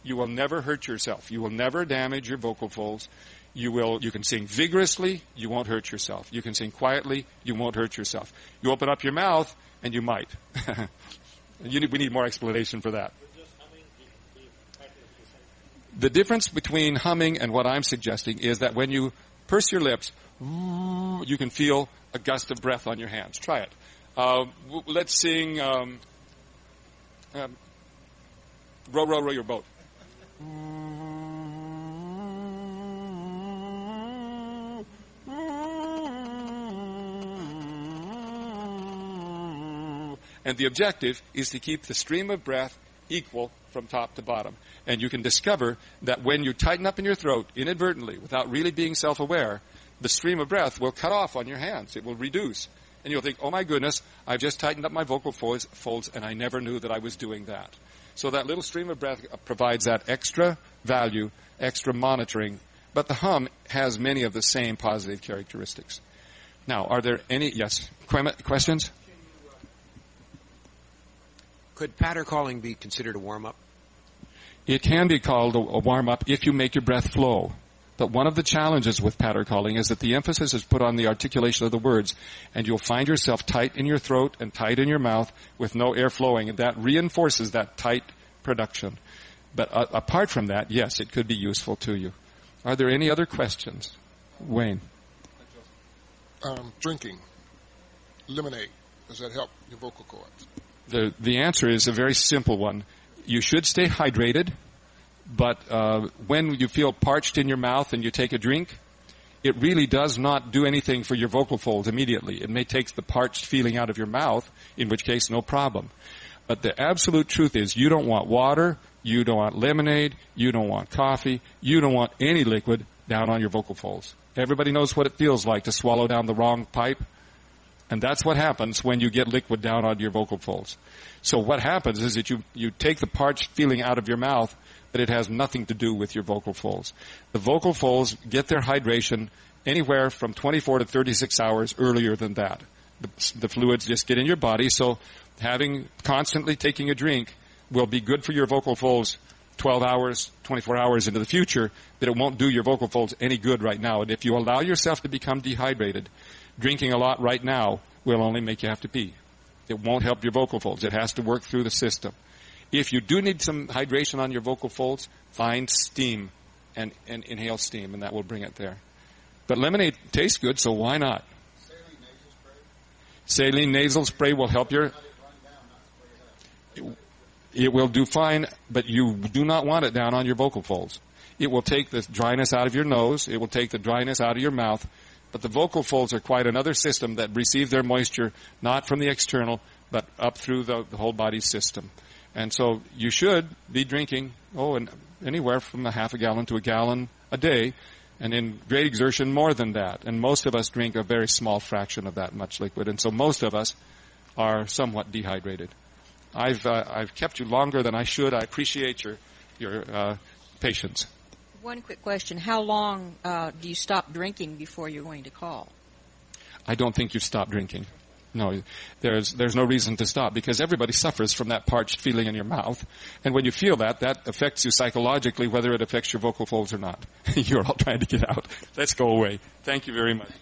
you will never hurt yourself. You will never damage your vocal folds. You will, you can sing vigorously, you won't hurt yourself. You can sing quietly, you won't hurt yourself. You open up your mouth, and you might. *laughs* you need, we need more explanation for that. The difference between humming and what I'm suggesting is that when you purse your lips, you can feel a gust of breath on your hands. Try it. Uh, w- let's sing um, um, Row, Row, Row Your Boat. And the objective is to keep the stream of breath equal from top to bottom. And you can discover that when you tighten up in your throat inadvertently, without really being self-aware, the stream of breath will cut off on your hands. It will reduce. And you'll think, oh my goodness, I've just tightened up my vocal folds, and I never knew that I was doing that. So that little stream of breath uh, provides that extra value, extra monitoring. But the hum has many of the same positive characteristics. Now, are there any, yes, que- questions? Could patter calling be considered a warm up? It can be called a, a warm up if you make your breath flow. But one of the challenges with patter calling is that the emphasis is put on the articulation of the words, and you'll find yourself tight in your throat and tight in your mouth with no air flowing, and that reinforces that tight production. But uh, apart from that, yes, it could be useful to you. Are there any other questions? Wayne. Um, drinking lemonade does that help your vocal cords? The, the answer is a very simple one. You should stay hydrated, but uh, when you feel parched in your mouth and you take a drink, it really does not do anything for your vocal folds immediately. It may take the parched feeling out of your mouth, in which case no problem. But the absolute truth is you don't want water, you don't want lemonade, you don't want coffee, you don't want any liquid down on your vocal folds. Everybody knows what it feels like to swallow down the wrong pipe. And that's what happens when you get liquid down on your vocal folds. So what happens is that you, you take the parched feeling out of your mouth, but it has nothing to do with your vocal folds. The vocal folds get their hydration anywhere from 24 to 36 hours earlier than that. The, the fluids just get in your body, so having constantly taking a drink will be good for your vocal folds 12 hours, 24 hours into the future, but it won't do your vocal folds any good right now. And if you allow yourself to become dehydrated, drinking a lot right now will only make you have to pee. It won't help your vocal folds. It has to work through the system. If you do need some hydration on your vocal folds, find steam and, and inhale steam, and that will bring it there. But lemonade tastes good, so why not? Saline nasal spray will help your. It will do fine, but you do not want it down on your vocal folds. It will take the dryness out of your nose. It will take the dryness out of your mouth. But the vocal folds are quite another system that receive their moisture not from the external, but up through the, the whole body system. And so you should be drinking, oh, and anywhere from a half a gallon to a gallon a day, and in great exertion more than that. And most of us drink a very small fraction of that much liquid, and so most of us are somewhat dehydrated. I've uh, I've kept you longer than I should. I appreciate your your uh, patience. One quick question: How long uh, do you stop drinking before you're going to call? I don't think you stop drinking. No, there's there's no reason to stop because everybody suffers from that parched feeling in your mouth, and when you feel that, that affects you psychologically, whether it affects your vocal folds or not. *laughs* You're all trying to get out. Let's go away. Thank you very much.